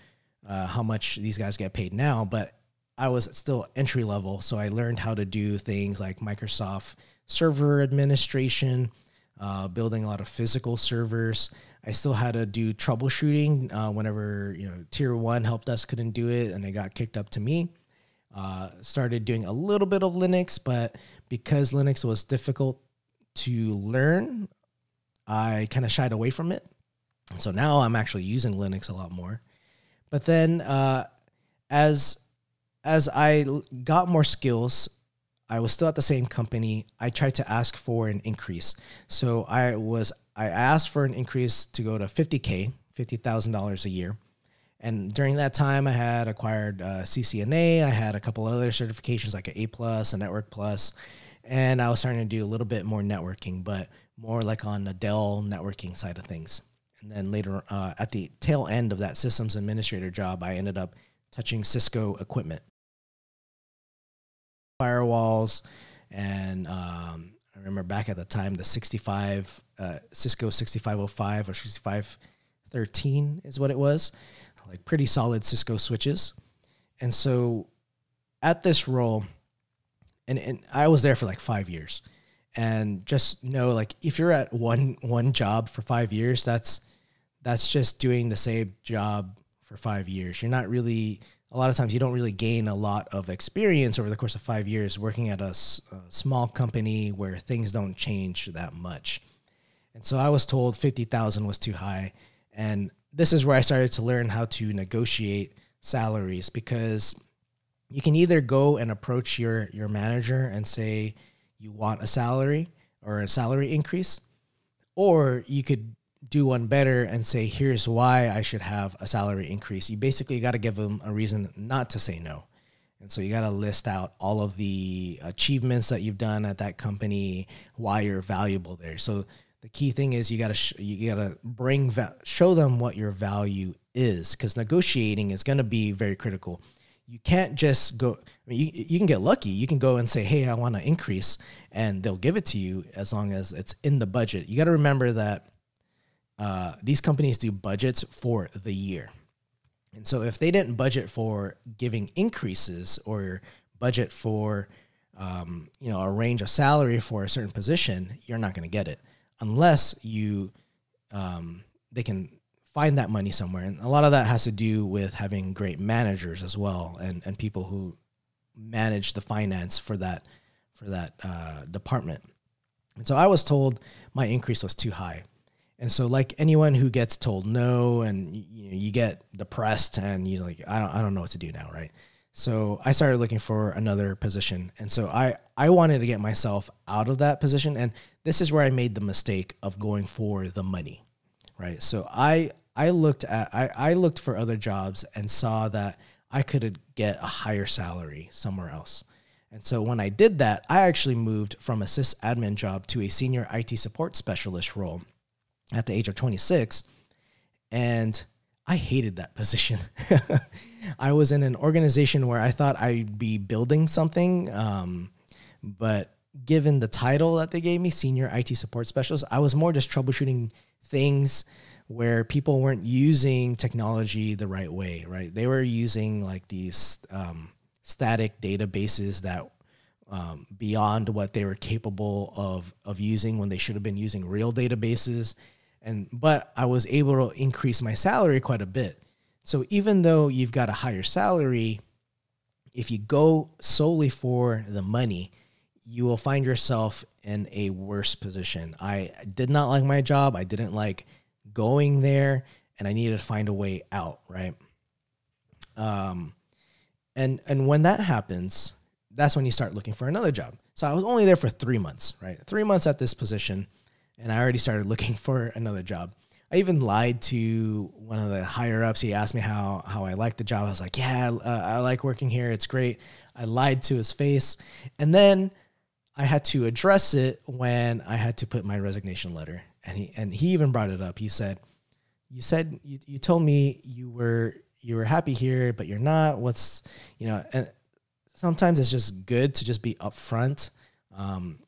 Speaker 1: uh, how much these guys get paid now, but I was still entry level. So I learned how to do things like Microsoft server administration, uh, building a lot of physical servers. I still had to do troubleshooting uh, whenever you know tier one help desk couldn't do it, and it got kicked up to me. Uh, started doing a little bit of Linux, but because Linux was difficult to learn, I kind of shied away from it. So now I'm actually using Linux a lot more. But then uh, as as I got more skills, I was still at the same company. I tried to ask for an increase. So I was I asked for an increase to go to 50k, fifty thousand dollars a year. And during that time, I had acquired uh, CCNA. I had a couple other certifications like an A plus, a Network plus, and I was starting to do a little bit more networking, but more like on the Dell networking side of things. And then later, uh, at the tail end of that systems administrator job, I ended up touching Cisco equipment firewalls, and um, I remember back at the time the 65 uh, Cisco 6505 or 6513 is what it was, like pretty solid Cisco switches, and so at this role, and and I was there for like five years, and just know like if you're at one one job for five years, that's that's just doing the same job for five years. You're not really a lot of times you don't really gain a lot of experience over the course of five years working at a, a, small company where things don't change that much. And so I was told 50,000 was too high. And this is where I started to learn how to negotiate salaries because you can either go and approach your, your manager and say you want a salary or a salary increase, or you could do one better and say, here's why I should have a salary increase. You basically got to give them a reason not to say no. And so you got to list out all of the achievements that you've done at that company, why you're valuable there. So the key thing is you got to you got to bring show them what your value is cuz negotiating is going to be very critical. You can't just go I mean, you, you can get lucky. You can go and say, "Hey, I want to increase," and they'll give it to you as long as it's in the budget. You got to remember that uh, these companies do budgets for the year. And so if they didn't budget for giving increases or budget for um, you know a range of salary for a certain position, you're not going to get it unless you um, they can find that money somewhere. And a lot of that has to do with having great managers as well and and people who manage the finance for that for that uh, department. And so I was told my increase was too high. And so, like anyone who gets told no, and you, know, you get depressed, and you like, I don't, I don't know what to do now, right? So I started looking for another position, and so I, I wanted to get myself out of that position, and this is where I made the mistake of going for the money, right? So I, I looked at, I, I looked for other jobs and saw that I could get a higher salary somewhere else. And so when I did that, I actually moved from a sysadmin job to a senior IT support specialist role at the age of 26 and I hated that [laughs] position. I was in an organization where I thought I'd be building something, um, but given the title that they gave me, senior IT support specialist, I was more just troubleshooting things where people weren't using technology the right way. Right? They were using like these um, static databases that um, beyond what they were capable of of using when they should have been using real databases and but I was able to increase my salary quite a bit. So even though you've got a higher salary, if you go solely for the money, you will find yourself in a worse position. I did not like my job. I didn't like going there, and I needed to find a way out. Right. Um, and and when that happens, that's when you start looking for another job. So I was only there for three months. Right, three months at this position, and I already started looking [laughs] for another job. I even lied to one of the higher ups. He asked me how how I liked the job. I was like, "Yeah, uh, I like working here. It's great." I lied to his face, and then I had to address it when I had to put my resignation letter. And he and he even brought it up. He said, "You said you, you told me you were you were happy here, but you're not. What's you know?" And sometimes it's just good to just be upfront um,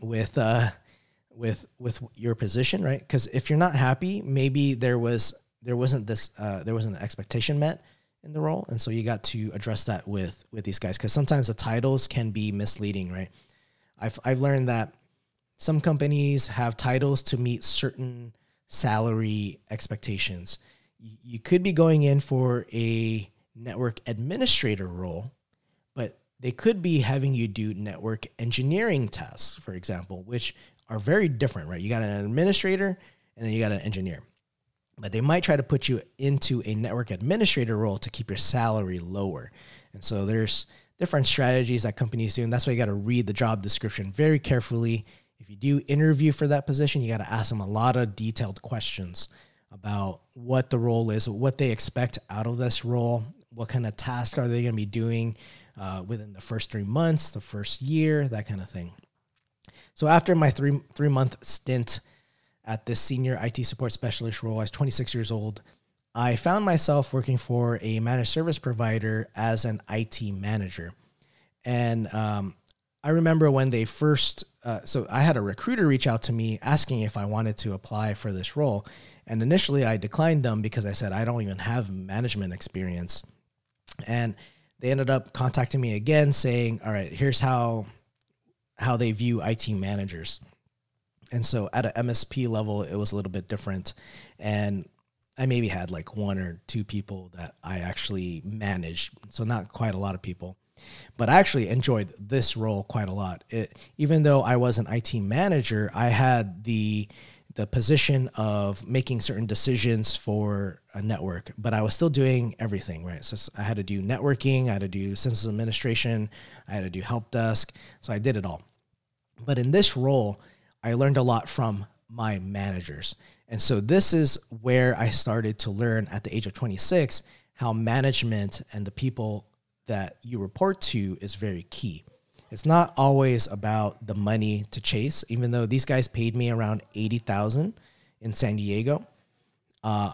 Speaker 1: with uh, with with your position, right? Because if you're not happy, maybe there was there wasn't this uh, there wasn't an expectation met in the role, and so you got to address that with with these guys because sometimes the titles can be misleading, right? I've I've learned that some companies have titles to meet certain salary expectations. You, you could be going in for a network administrator role, but they could be having you do network engineering tasks, for example, which are very different, right? You got an administrator and then you got an engineer. But they might try to put you into a network administrator role to keep your salary lower. And so there's different strategies that companies do. And that's why you got to read the job description very carefully. If you do interview for that position, you got to ask them a lot of detailed questions about what the role is, what they expect out of this role, what kind of task are they going to be doing uh, within the first three months, the first year, that kind of thing. So after my three three month stint at this senior IT support specialist role, I was 26 years old. I found myself working for a managed service provider as an IT manager. And um, I remember when they first, uh, so I had a recruiter reach out to me asking if I wanted to apply for this role. And initially I declined them because I said, I don't even have management experience. And they ended up contacting me again saying, all right, here's how, how they view IT managers. And so at an MSP level, it was a little bit different. And I maybe had like one or two people that I actually managed, so not quite a lot of people. But I actually enjoyed this role quite a lot. It, even though I was an IT manager, I had the the position of making certain decisions for a network, but I was still doing everything, right? So I had to do networking, I had to do systems administration, I had to do help desk. So I did it all. But in this role, I learned a lot from my managers. And so this is where I started to learn at the age of 26 how management and the people that you report to is very key. It's not always about the money to chase, even though these guys paid me around 80,000 in San Diego. Uh,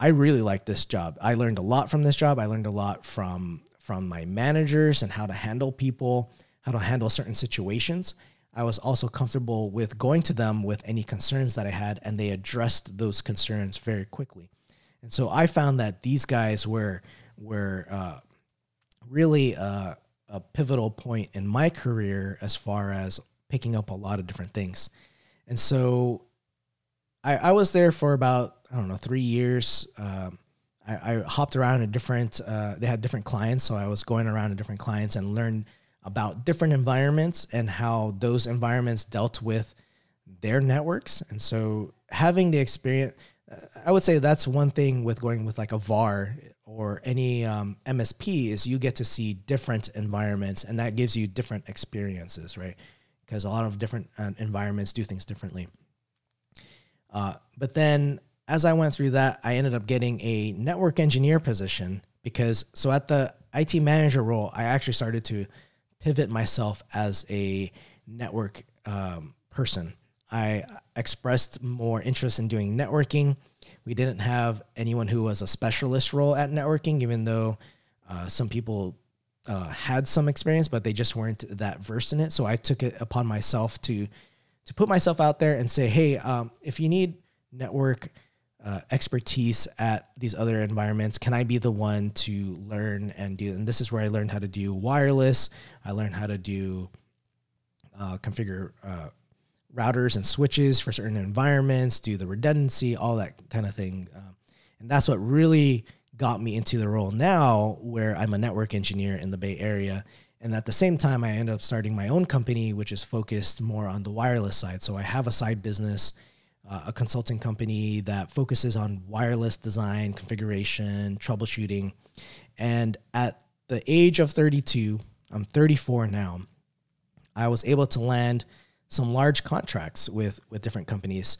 Speaker 1: I really like this job. I learned a lot from this job. I learned a lot from from my managers and how to handle people, how to handle certain situations. I was also comfortable with going to them with any concerns that I had, and they addressed those concerns very quickly. And so I found that these guys were were uh, really a, a pivotal point in my career as far as picking up a lot of different things. And so I, I was there for about I don't know three years. Um, I, I, hopped around in different. Uh, they had different clients, so I was going around to different clients and learned about different environments and how those environments dealt with their networks. And so having the experience, I would say that's one thing with going with like a VAR or any um, MSP is you get to see different environments and that gives you different experiences, right? Because a lot of different uh, environments do things differently. Uh, but then as I went through that, I ended up getting a network engineer position because so at the IT manager role, I actually started to pivot myself as a network um, person. I expressed more interest in doing networking. We didn't have anyone who was a specialist role at networking, even though uh, some people uh, had some experience, but they just weren't that versed in it. So I took it upon myself to to put myself out there and say, hey, um, if you need network uh, expertise at these other environments? Can I be the one to learn and do? And this is where I learned how to do wireless. I learned how to do uh, configure uh, routers and switches for certain environments, do the redundancy, all that kind of thing. Um, and that's what really got me into the role now where I'm a network engineer in the Bay Area. And at the same time, I ended up starting my own company, which is focused more on the wireless side. So I have a side business, uh, a consulting company that focuses on wireless design, configuration, troubleshooting. And at the age of 32, I'm 34 now, I was able to land some large contracts with, with different companies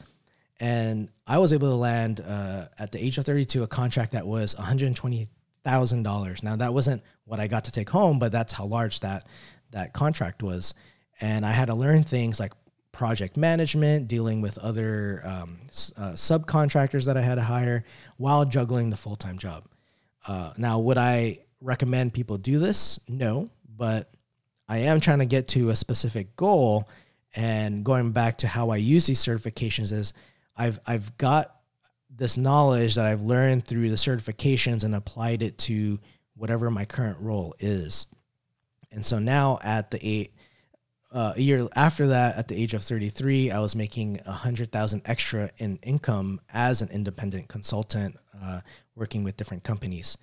Speaker 1: and I was able to land uh, at the age of 32 a contract that was $120,000. Now that wasn't what I got to take home, but that's how large that that contract was. And I had to learn things like project management, dealing with other um, uh, subcontractors that I had to hire while juggling the full time job. Uh, now, would I recommend people do this? No, but I am trying to get to a specific goal. And going back to how I use these certifications is I've I've got this knowledge that I've learned through the certifications and applied it to whatever my current role is. And so now at the eight, uh, a year after that, at the age of 33, I was making hundred thousand extra in income as an independent consultant, uh, working with different companies.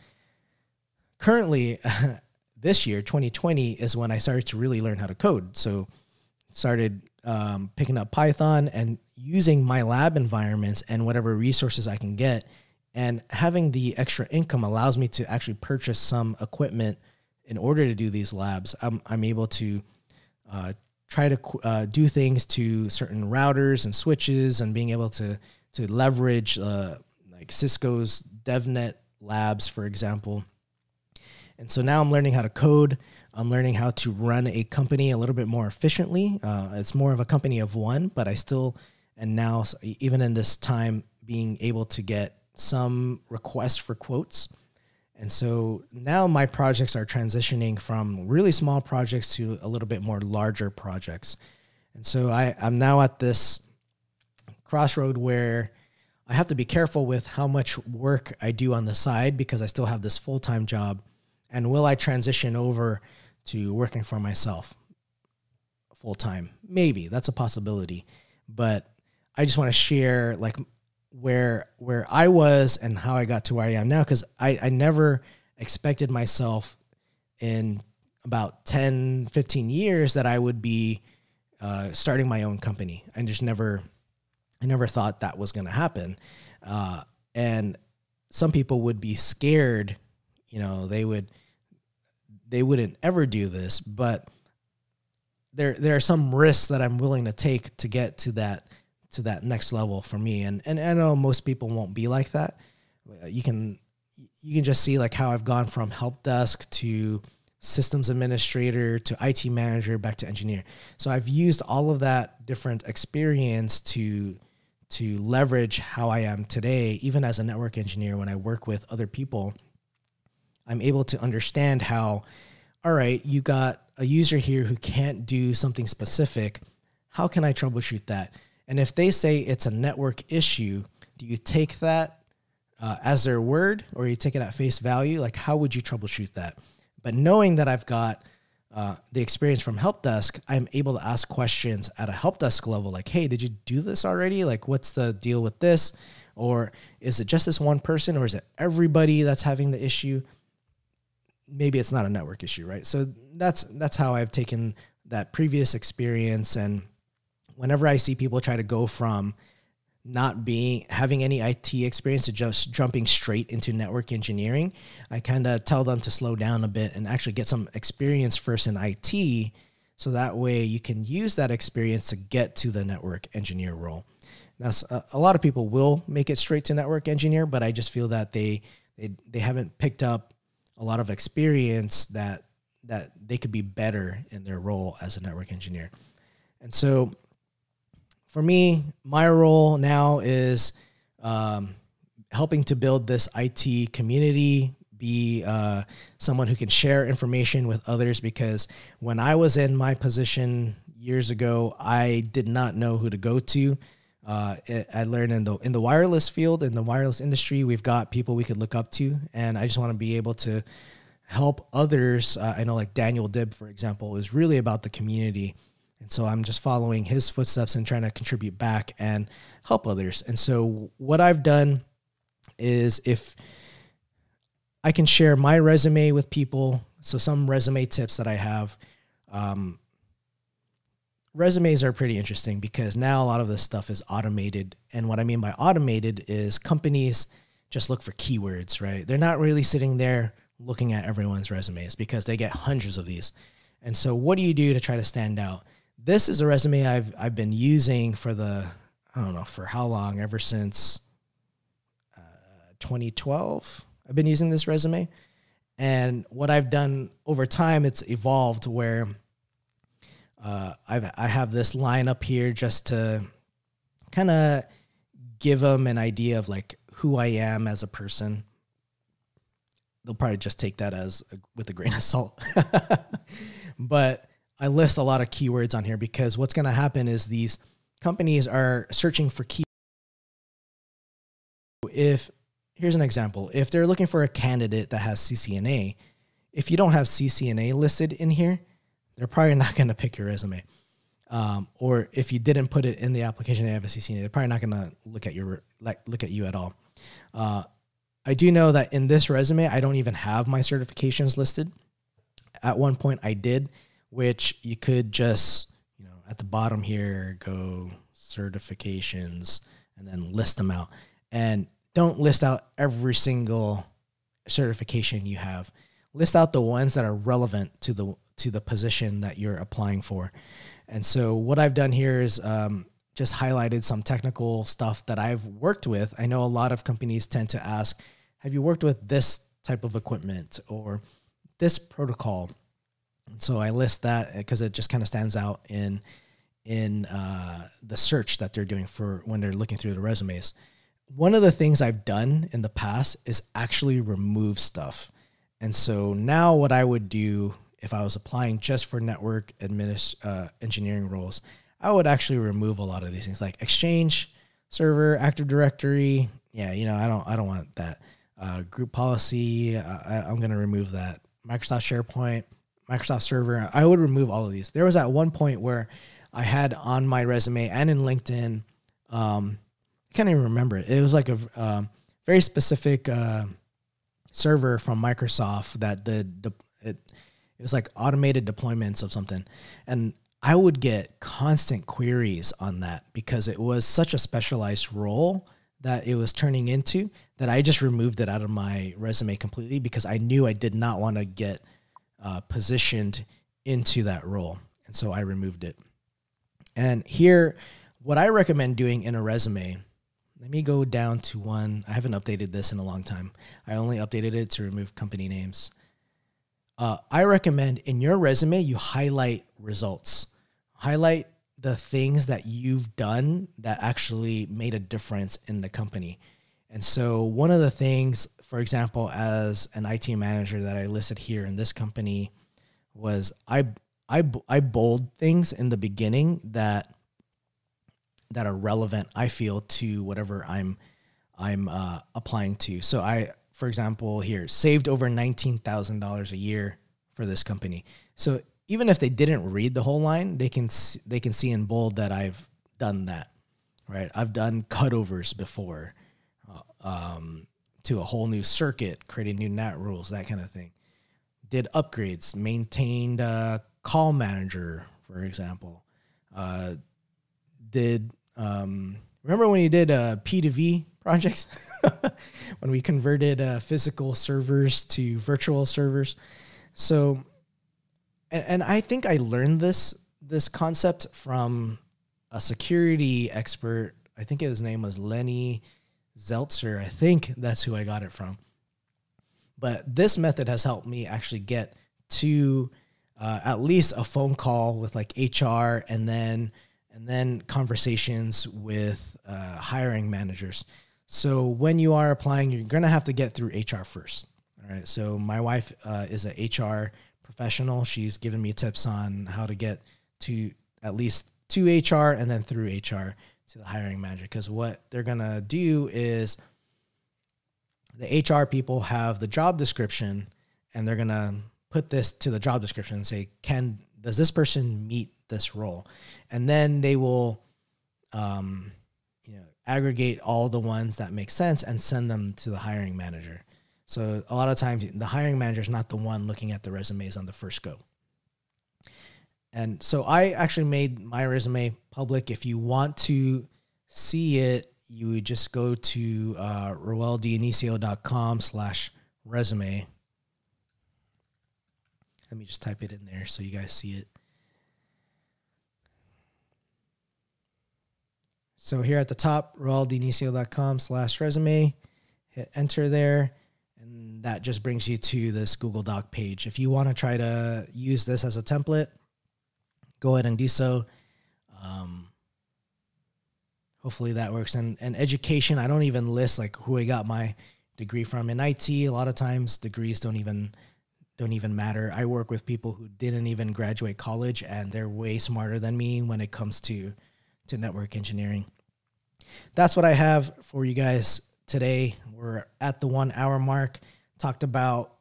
Speaker 1: Currently, [laughs] this year, 2020, is when I started to really learn how to code. So, started um, picking up Python and using my lab environments and whatever resources I can get. And having the extra income allows me to actually purchase some equipment in order to do these labs. I'm, I'm able to uh, try to uh, do things to certain routers and switches and being able to, to leverage uh, like Cisco's DevNet labs, for example. And so now I'm learning how to code. I'm learning how to run a company a little bit more efficiently. Uh, it's more of a company of one, but I still, and now even in this time, being able to get some requests for quotes. And so now my projects are transitioning from really small projects to a little bit more larger projects. And so I, I'm now at this crossroad where I have to be careful with how much work I do on the side because I still have this full time job. And will I transition over to working for myself full time. Maybe that's a possibility, but I just want to share like where where I was and how I got to where I am now because I, I never expected myself in about 10 15 years that I would be uh, starting my own company. I just never I never thought that was going to happen. Uh, and some people would be scared, you know, they would they wouldn't ever do this, but there there are some risks that I'm willing to take to get to that to that next level for me. And and I know most people won't be like that. Uh, you can you can just see like how I've gone from help desk to systems administrator to IT manager back to engineer. So I've used all of that different experience to to leverage how I am today, even as a network engineer when I work with other people I'm able to understand how, all right, you got a user here who can't do something specific. How can I troubleshoot that? And if they say it's a network issue, do you take that uh, as their word or you take it at face value? Like, how would you troubleshoot that? But knowing that I've got uh, the experience from help desk, I'm able to ask questions at a help desk level, like, "Hey, did you do this already? Like, what's the deal with this? Or is it just this one person, or is it everybody that's having the issue?" maybe it's not a network issue, right? So that's that's how I've taken that previous experience and whenever I see people try to go from not being having any IT experience to just jumping straight into network engineering, I kind of tell them to slow down a bit and actually get some experience first in IT so that way you can use that experience to get to the network engineer role. Now a lot of people will make it straight to network engineer, but I just feel that they they, they haven't picked up a lot of experience that that they could be better in their role as a network engineer. And so for me, my role now is um, helping to build this IT community, be uh, someone who can share information with others. Because when I was in my position years ago, I did not know who to go to. Uh, I learned in the in the wireless field in the wireless industry, we've got people we could look up to, and I just want to be able to help others. Uh, I know, like Daniel Dib, for example, is really about the community, and so I'm just following his footsteps and trying to contribute back and help others. And so what I've done is if I can share my resume with people. So some resume tips that I have. Um, resumes are pretty interesting because now a lot of this stuff is automated. And what I mean by automated is companies just look for keywords, right? They're not really sitting there looking at everyone's resumes because they get hundreds of these. And so what do you do to try to stand out? This is a resume I've I've been using for the I don't know for how long ever since uh, 2012. I've been using this resume, and what I've done over time, it's evolved where uh, I've I have this line up here just to kind of give them an idea of like who I am as a person. They'll probably just take that as a, with a grain of salt, [laughs] but I list a lot of keywords on here because what's going to happen is these companies are searching for key. If here's an example, if they're looking for a candidate that has CCNA, if you don't have CCNA listed in here, they're probably not going to pick your resume. Um, or if you didn't put it in the application, they have a CCNA, they're probably not going to look at your look at you at all. Uh, I do know that in this resume, I don't even have my certifications listed. At one point, I did, which you could just you know at the bottom here go certifications and then list them out. And don't list out every single certification you have. List out the ones that are relevant to the to the position that you're applying for. And so what I've done here is um, just highlighted some technical stuff that I've worked with. I know a lot of companies tend to ask, "Have you worked with this type of equipment or this protocol?" So I list that because it just kind of stands out in in uh, the search that they're doing for when they're looking through the resumes. One of the things I've done in the past is actually remove stuff. And so now what I would do if I was applying just for network administ- uh, engineering roles, I would actually remove a lot of these things like Exchange, server, Active Directory. Yeah, you know, I don't, I don't want that. Uh, group policy, uh, I, I'm going to remove that. Microsoft SharePoint, Microsoft Server. I would remove all of these. There was at one point where I had on my resume and in LinkedIn, um, I can't even remember it. It was like a um, very specific uh, server from Microsoft that the it it was like automated deployments of something. And I would get constant queries on that because it was such a specialized role that it was turning into that I just removed it out of my resume completely because I knew I did not want to get uh, positioned into that role. And so I removed it. And here, what I recommend doing in a resume, let me go down to one. I haven't updated this in a long time. I only updated it to remove company names uh, I recommend in your resume, you highlight results, highlight the things that you've done that actually made a difference in the company. And so, one of the things, for example, as an IT manager that I listed here in this company, was I I I bold things in the beginning that that are relevant. I feel to whatever I'm I'm uh, applying to. So I for example, here saved over nineteen thousand dollars a year for this company. So even if they didn't read the whole line, they can they can see in bold that I've done that, right? I've done cutovers before uh, um, to a whole new circuit, creating new NAT rules, that kind of thing. Did upgrades, maintained call manager, for example. Uh, did um, remember when you did a P2V projects [laughs] when we converted uh, physical servers to virtual servers. So, and, and I think I learned this this concept from a security expert. I think his name was Lenny Zeltser. I think that's who I got it from. But this method has helped me actually get to uh, at least a phone call with like HR and then and then conversations with uh, hiring managers. So when you are applying, you're going to have to get through HR first. All right. So my wife uh, is an HR professional. She's given me tips on how to get to at least to HR and then through HR to the hiring manager. Because what they're going to do is the HR people have the job description and they're going to put this to the job description and say, can, does this person meet this role? And then they will, um, you know, aggregate all the ones that make sense and send them to the hiring manager. So a lot of times the hiring manager is not the one looking at the resumes on the first go. And so I actually made my resume public. If you want to see it, you would just go to uh, rowelldionicio.com slash resume. Let me just type it in there so you guys see it. So here at the top, rowelldionicio.com slash resume, hit enter there, and that just brings you to this Google Doc page. If you want to try to use this as a template, go ahead and do so. Um, hopefully that works. And and education, I don't even list like who I got my degree from. In IT, a lot of times degrees don't even don't even matter. I work with people who didn't even graduate college and they're way smarter than me when it comes to to network engineering. That's what I have for you guys today. We're at the 1 hour mark. Talked about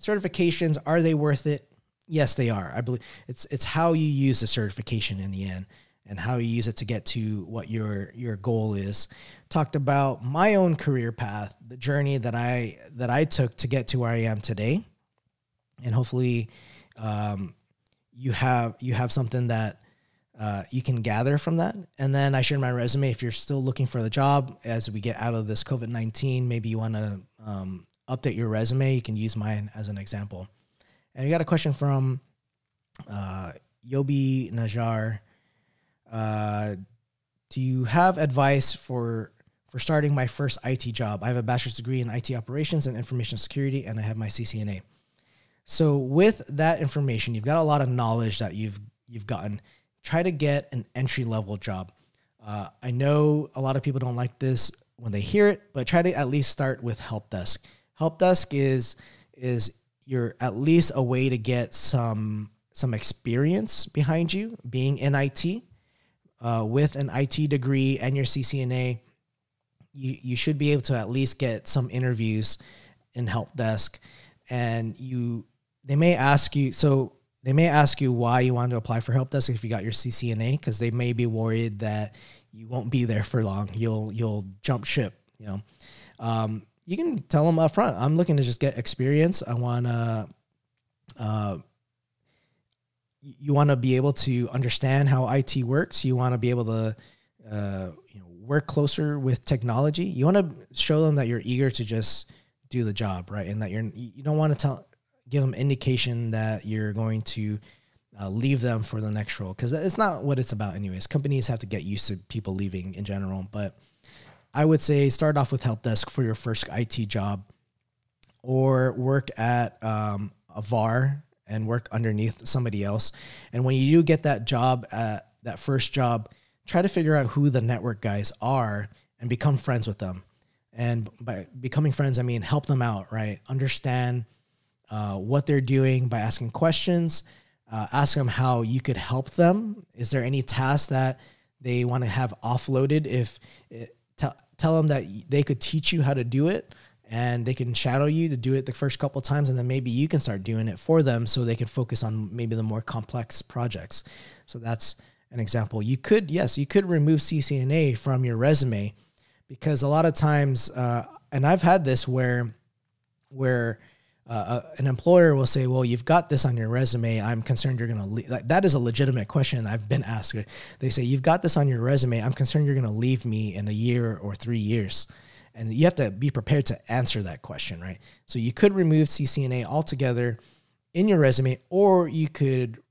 Speaker 1: certifications, are they worth it? Yes, they are. I believe it's it's how you use the certification in the end and how you use it to get to what your your goal is. Talked about my own career path, the journey that I that I took to get to where I am today, and hopefully, um, you have you have something that uh, you can gather from that. And then I shared my resume. If you're still looking for the job as we get out of this COVID nineteen, maybe you want to um, update your resume. You can use mine as an example. And we got a question from uh, Yobi Najar. Uh, do you have advice for for starting my first IT job? I have a bachelor's degree in IT operations and information security, and I have my CCNA. So with that information, you've got a lot of knowledge that you've you've gotten. Try to get an entry level job. Uh, I know a lot of people don't like this when they hear it, but try to at least start with help desk. Help desk is is you're at least a way to get some some experience behind you being in IT uh, with an IT degree and your CCNA. You you should be able to at least get some interviews in help desk, and you they may ask you so they may ask you why you wanted to apply for help desk if you got your CCNA because they may be worried that you won't be there for long. You'll you'll jump ship. You know, um, you can tell them up front. I'm looking to just get experience. I want to, uh, you want to be able to understand how IT works. You want to be able to, uh, you know, work closer with technology. You want to show them that you're eager to just do the job, right? And that you're, you don't want to tell, give them indication that you're going to uh, leave them for the next role because it's not what it's about, anyways. Companies have to get used to people leaving in general, but I would say start off with help desk for your first IT job, or work at um, a VAR and work underneath somebody else. And when you do get that job at that first job, try to figure out who the network guys are and become friends with them. And by becoming friends, I mean help them out, right? Understand uh, what they're doing by asking questions. Uh, ask them how you could help them. Is there any task that they want to have offloaded if tell tell them that they could teach you how to do it and they can shadow you to do it the first couple times and then maybe you can start doing it for them so they can focus on maybe the more complex projects. So that's an example. You could yes you could remove ccna from your resume because a lot of times uh, and i've had this where where uh, an employer will say, "Well, you've got this on your resume. I'm concerned you're going to leave." That is a legitimate question. I've been asked. They say, "You've got this on your resume. I'm concerned you're going to leave me in a year or three years," and you have to be prepared to answer that question, right? So you could remove CCNA altogether in your resume, or you could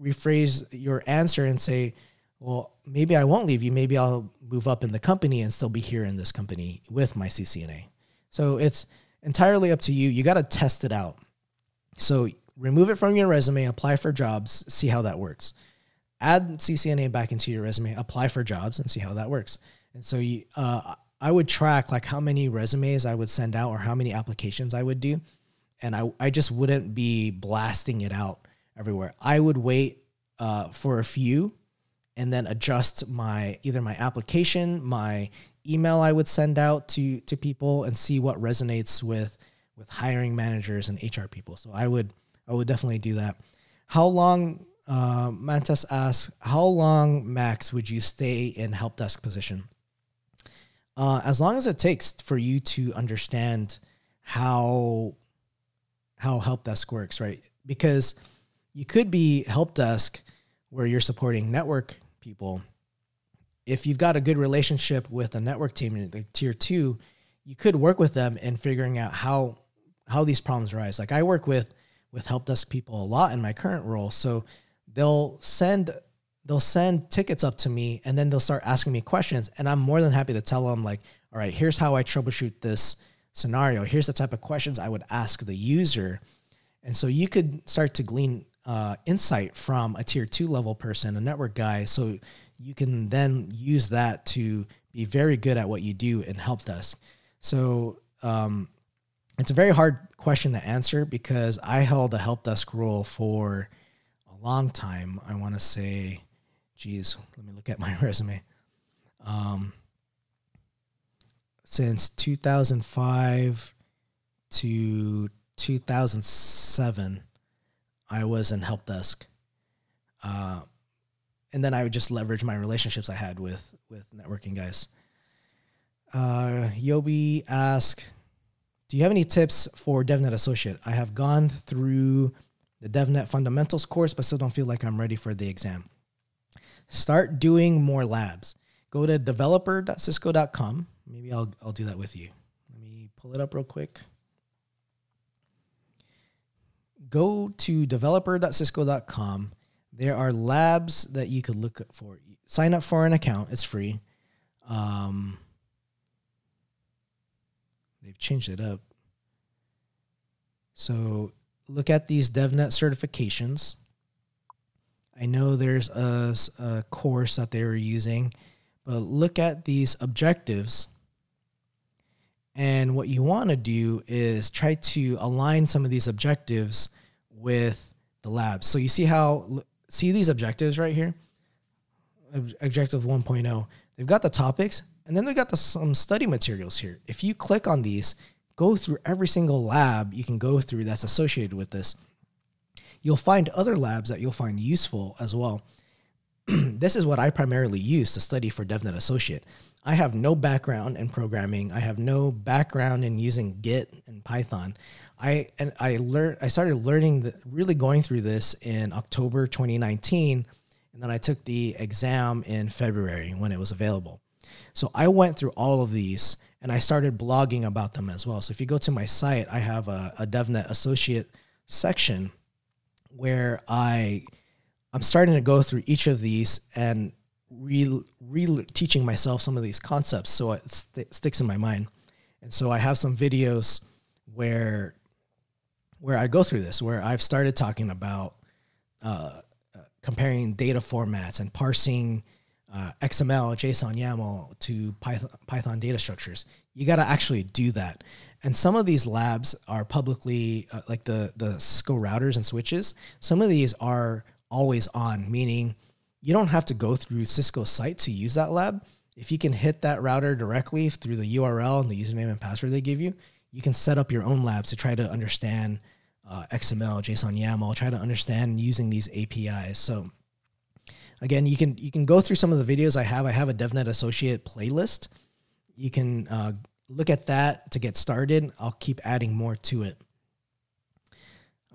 Speaker 1: rephrase your answer and say, "Well, maybe I won't leave you. Maybe I'll move up in the company and still be here in this company with my CCNA." So it's entirely up to you. You got to test it out. So remove it from your resume, apply for jobs, see how that works. Add CCNA back into your resume, apply for jobs, and see how that works. And so you, uh, I would track like how many resumes I would send out or how many applications I would do. And I, I just wouldn't be blasting it out everywhere. I would wait uh, for a few and then adjust my either my application, my email I would send out to to people and see what resonates with with hiring managers and HR people. So I would I would definitely do that. How long? Uh, Mantas asks, how long max would you stay in help desk position? Uh, as long as it takes for you to understand how how help desk works, right? Because you could be help desk where you're supporting network people. If you've got a good relationship with a network team, like tier two, you could work with them in figuring out how how these problems arise. Like I work with with help desk people a lot in my current role, so they'll send they'll send tickets up to me and then they'll start asking me questions. And i'm more than happy to tell them like all right here's how i troubleshoot this scenario. Here's the type of questions i would ask the user. And so you could start to glean uh, insight from a tier two level person a network guy. So you can then use that to be very good at what you do in help desk so um, it's a very hard question to answer because i held a help desk role for a long time i want to say geez, let me look at my [laughs] resume. Um, since 2005 to 2007, I was in help desk. Uh, and then I would just leverage my relationships I had with with networking guys. Uh, Yobi ask, "Do you have any tips for DevNet Associate? I have gone through the DevNet Fundamentals course, but still don't feel like I'm ready for the exam." start doing more labs. Go to developer.cisco.com. Maybe I'll, I'll do that with you. Let me pull it up real quick. Go to developer.cisco.com. There are labs that you could look for. Sign up for an account, it's free. Um, they've changed it up. So look at these DevNet certifications. I know there's a, a course that they were using, but look at these objectives. And what you want to do is try to align some of these objectives with the labs. So you see how, see these objectives right here? Objective 1.0. They've got the topics and then they've got the, some study materials here. If you click on these, go through every single lab you can go through that's associated with this you'll find other labs that you'll find useful as well. [clears throat] this is what I primarily use to study for DevNet Associate. I have no background in programming. I have no background in using Git and Python. I and I learned I started learning really going through this in October 2019 and then I took the exam in February when it was available. So I went through all of these and I started blogging about them as well. So if you go to my site, I have a, a DevNet Associate section where I I'm starting to go through each of these and re, re teaching myself some of these concepts so it st- sticks in my mind. And so I have some videos where where I go through this, where I've started talking about uh, uh, comparing data formats and parsing uh, XML, JSON, YAML to Python, Python data structures. You got to actually do that. And some of these labs are publicly, uh, like the, the Cisco routers and switches, some of these are always on, meaning you don't have to go through Cisco's site to use that lab. If you can hit that router directly through the URL and the username and password they give you, you can set up your own labs to try to understand uh, XML, JSON, YAML, try to understand using these APIs. So again, you can you can go through some of the videos I have. I have a DevNet Associate playlist. You can uh, look at that to get started. I'll keep adding more to it.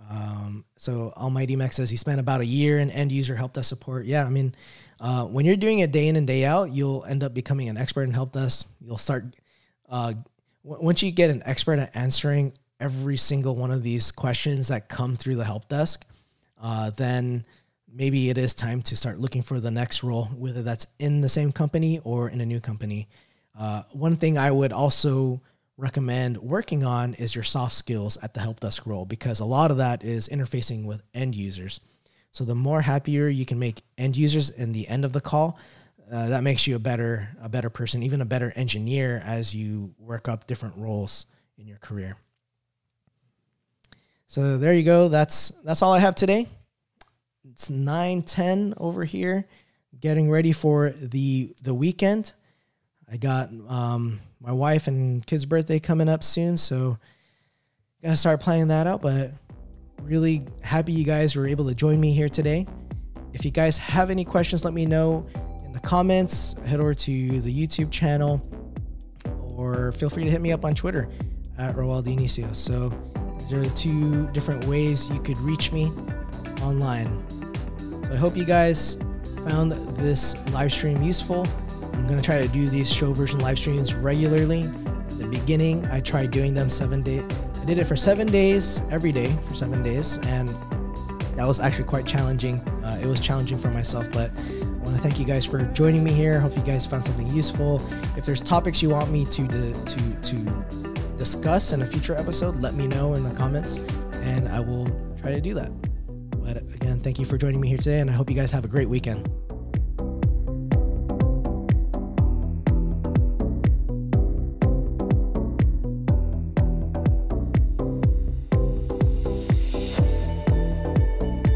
Speaker 1: Um, so Almighty Max says he spent about a year in end user help desk support. Yeah, I mean, uh, when you're doing it day in and day out, you'll end up becoming an expert in help desk. You'll start uh, once you get an expert at answering every single one of these questions that come through the help desk, uh, then maybe it is time to start looking for the next role, whether that's in the same company or in a new company. Uh, one thing I would also recommend working on is your soft skills at the help desk role because a lot of that is interfacing with end users. So the more happier you can make end users in the end of the call, uh, that makes you a better a better person, even a better engineer as you work up different roles in your career. So there you go. That's that's all I have today. It's 9:10 over here, getting ready for the the weekend. I got um, my wife and kid's birthday coming up soon, so gotta start planning that out. But really happy you guys were able to join me here today. If you guys have any questions, let me know in the comments. Head over to the YouTube channel or feel free to hit me up on Twitter.
Speaker 2: at Rowell Dionicio. So these are the two different ways you could reach me online. So I hope you guys found this live stream useful. I'm gonna try to do these show version live streams regularly. At the beginning, I tried doing them seven days. I did it for seven days, every day for seven days, and that was actually quite challenging. Uh, it was challenging for myself, but thank you guys for joining me here. Hope you guys found something useful. If there's topics you want me to to to discuss in a future episode, let me know in the comments, and I will try to do that. But again, thank you for joining me here today, and I hope you guys have a great weekend.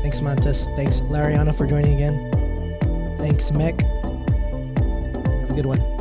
Speaker 2: Thanks, Mantas. Thanks, Lariana, for joining again. Thanks, Mick. Have a good one.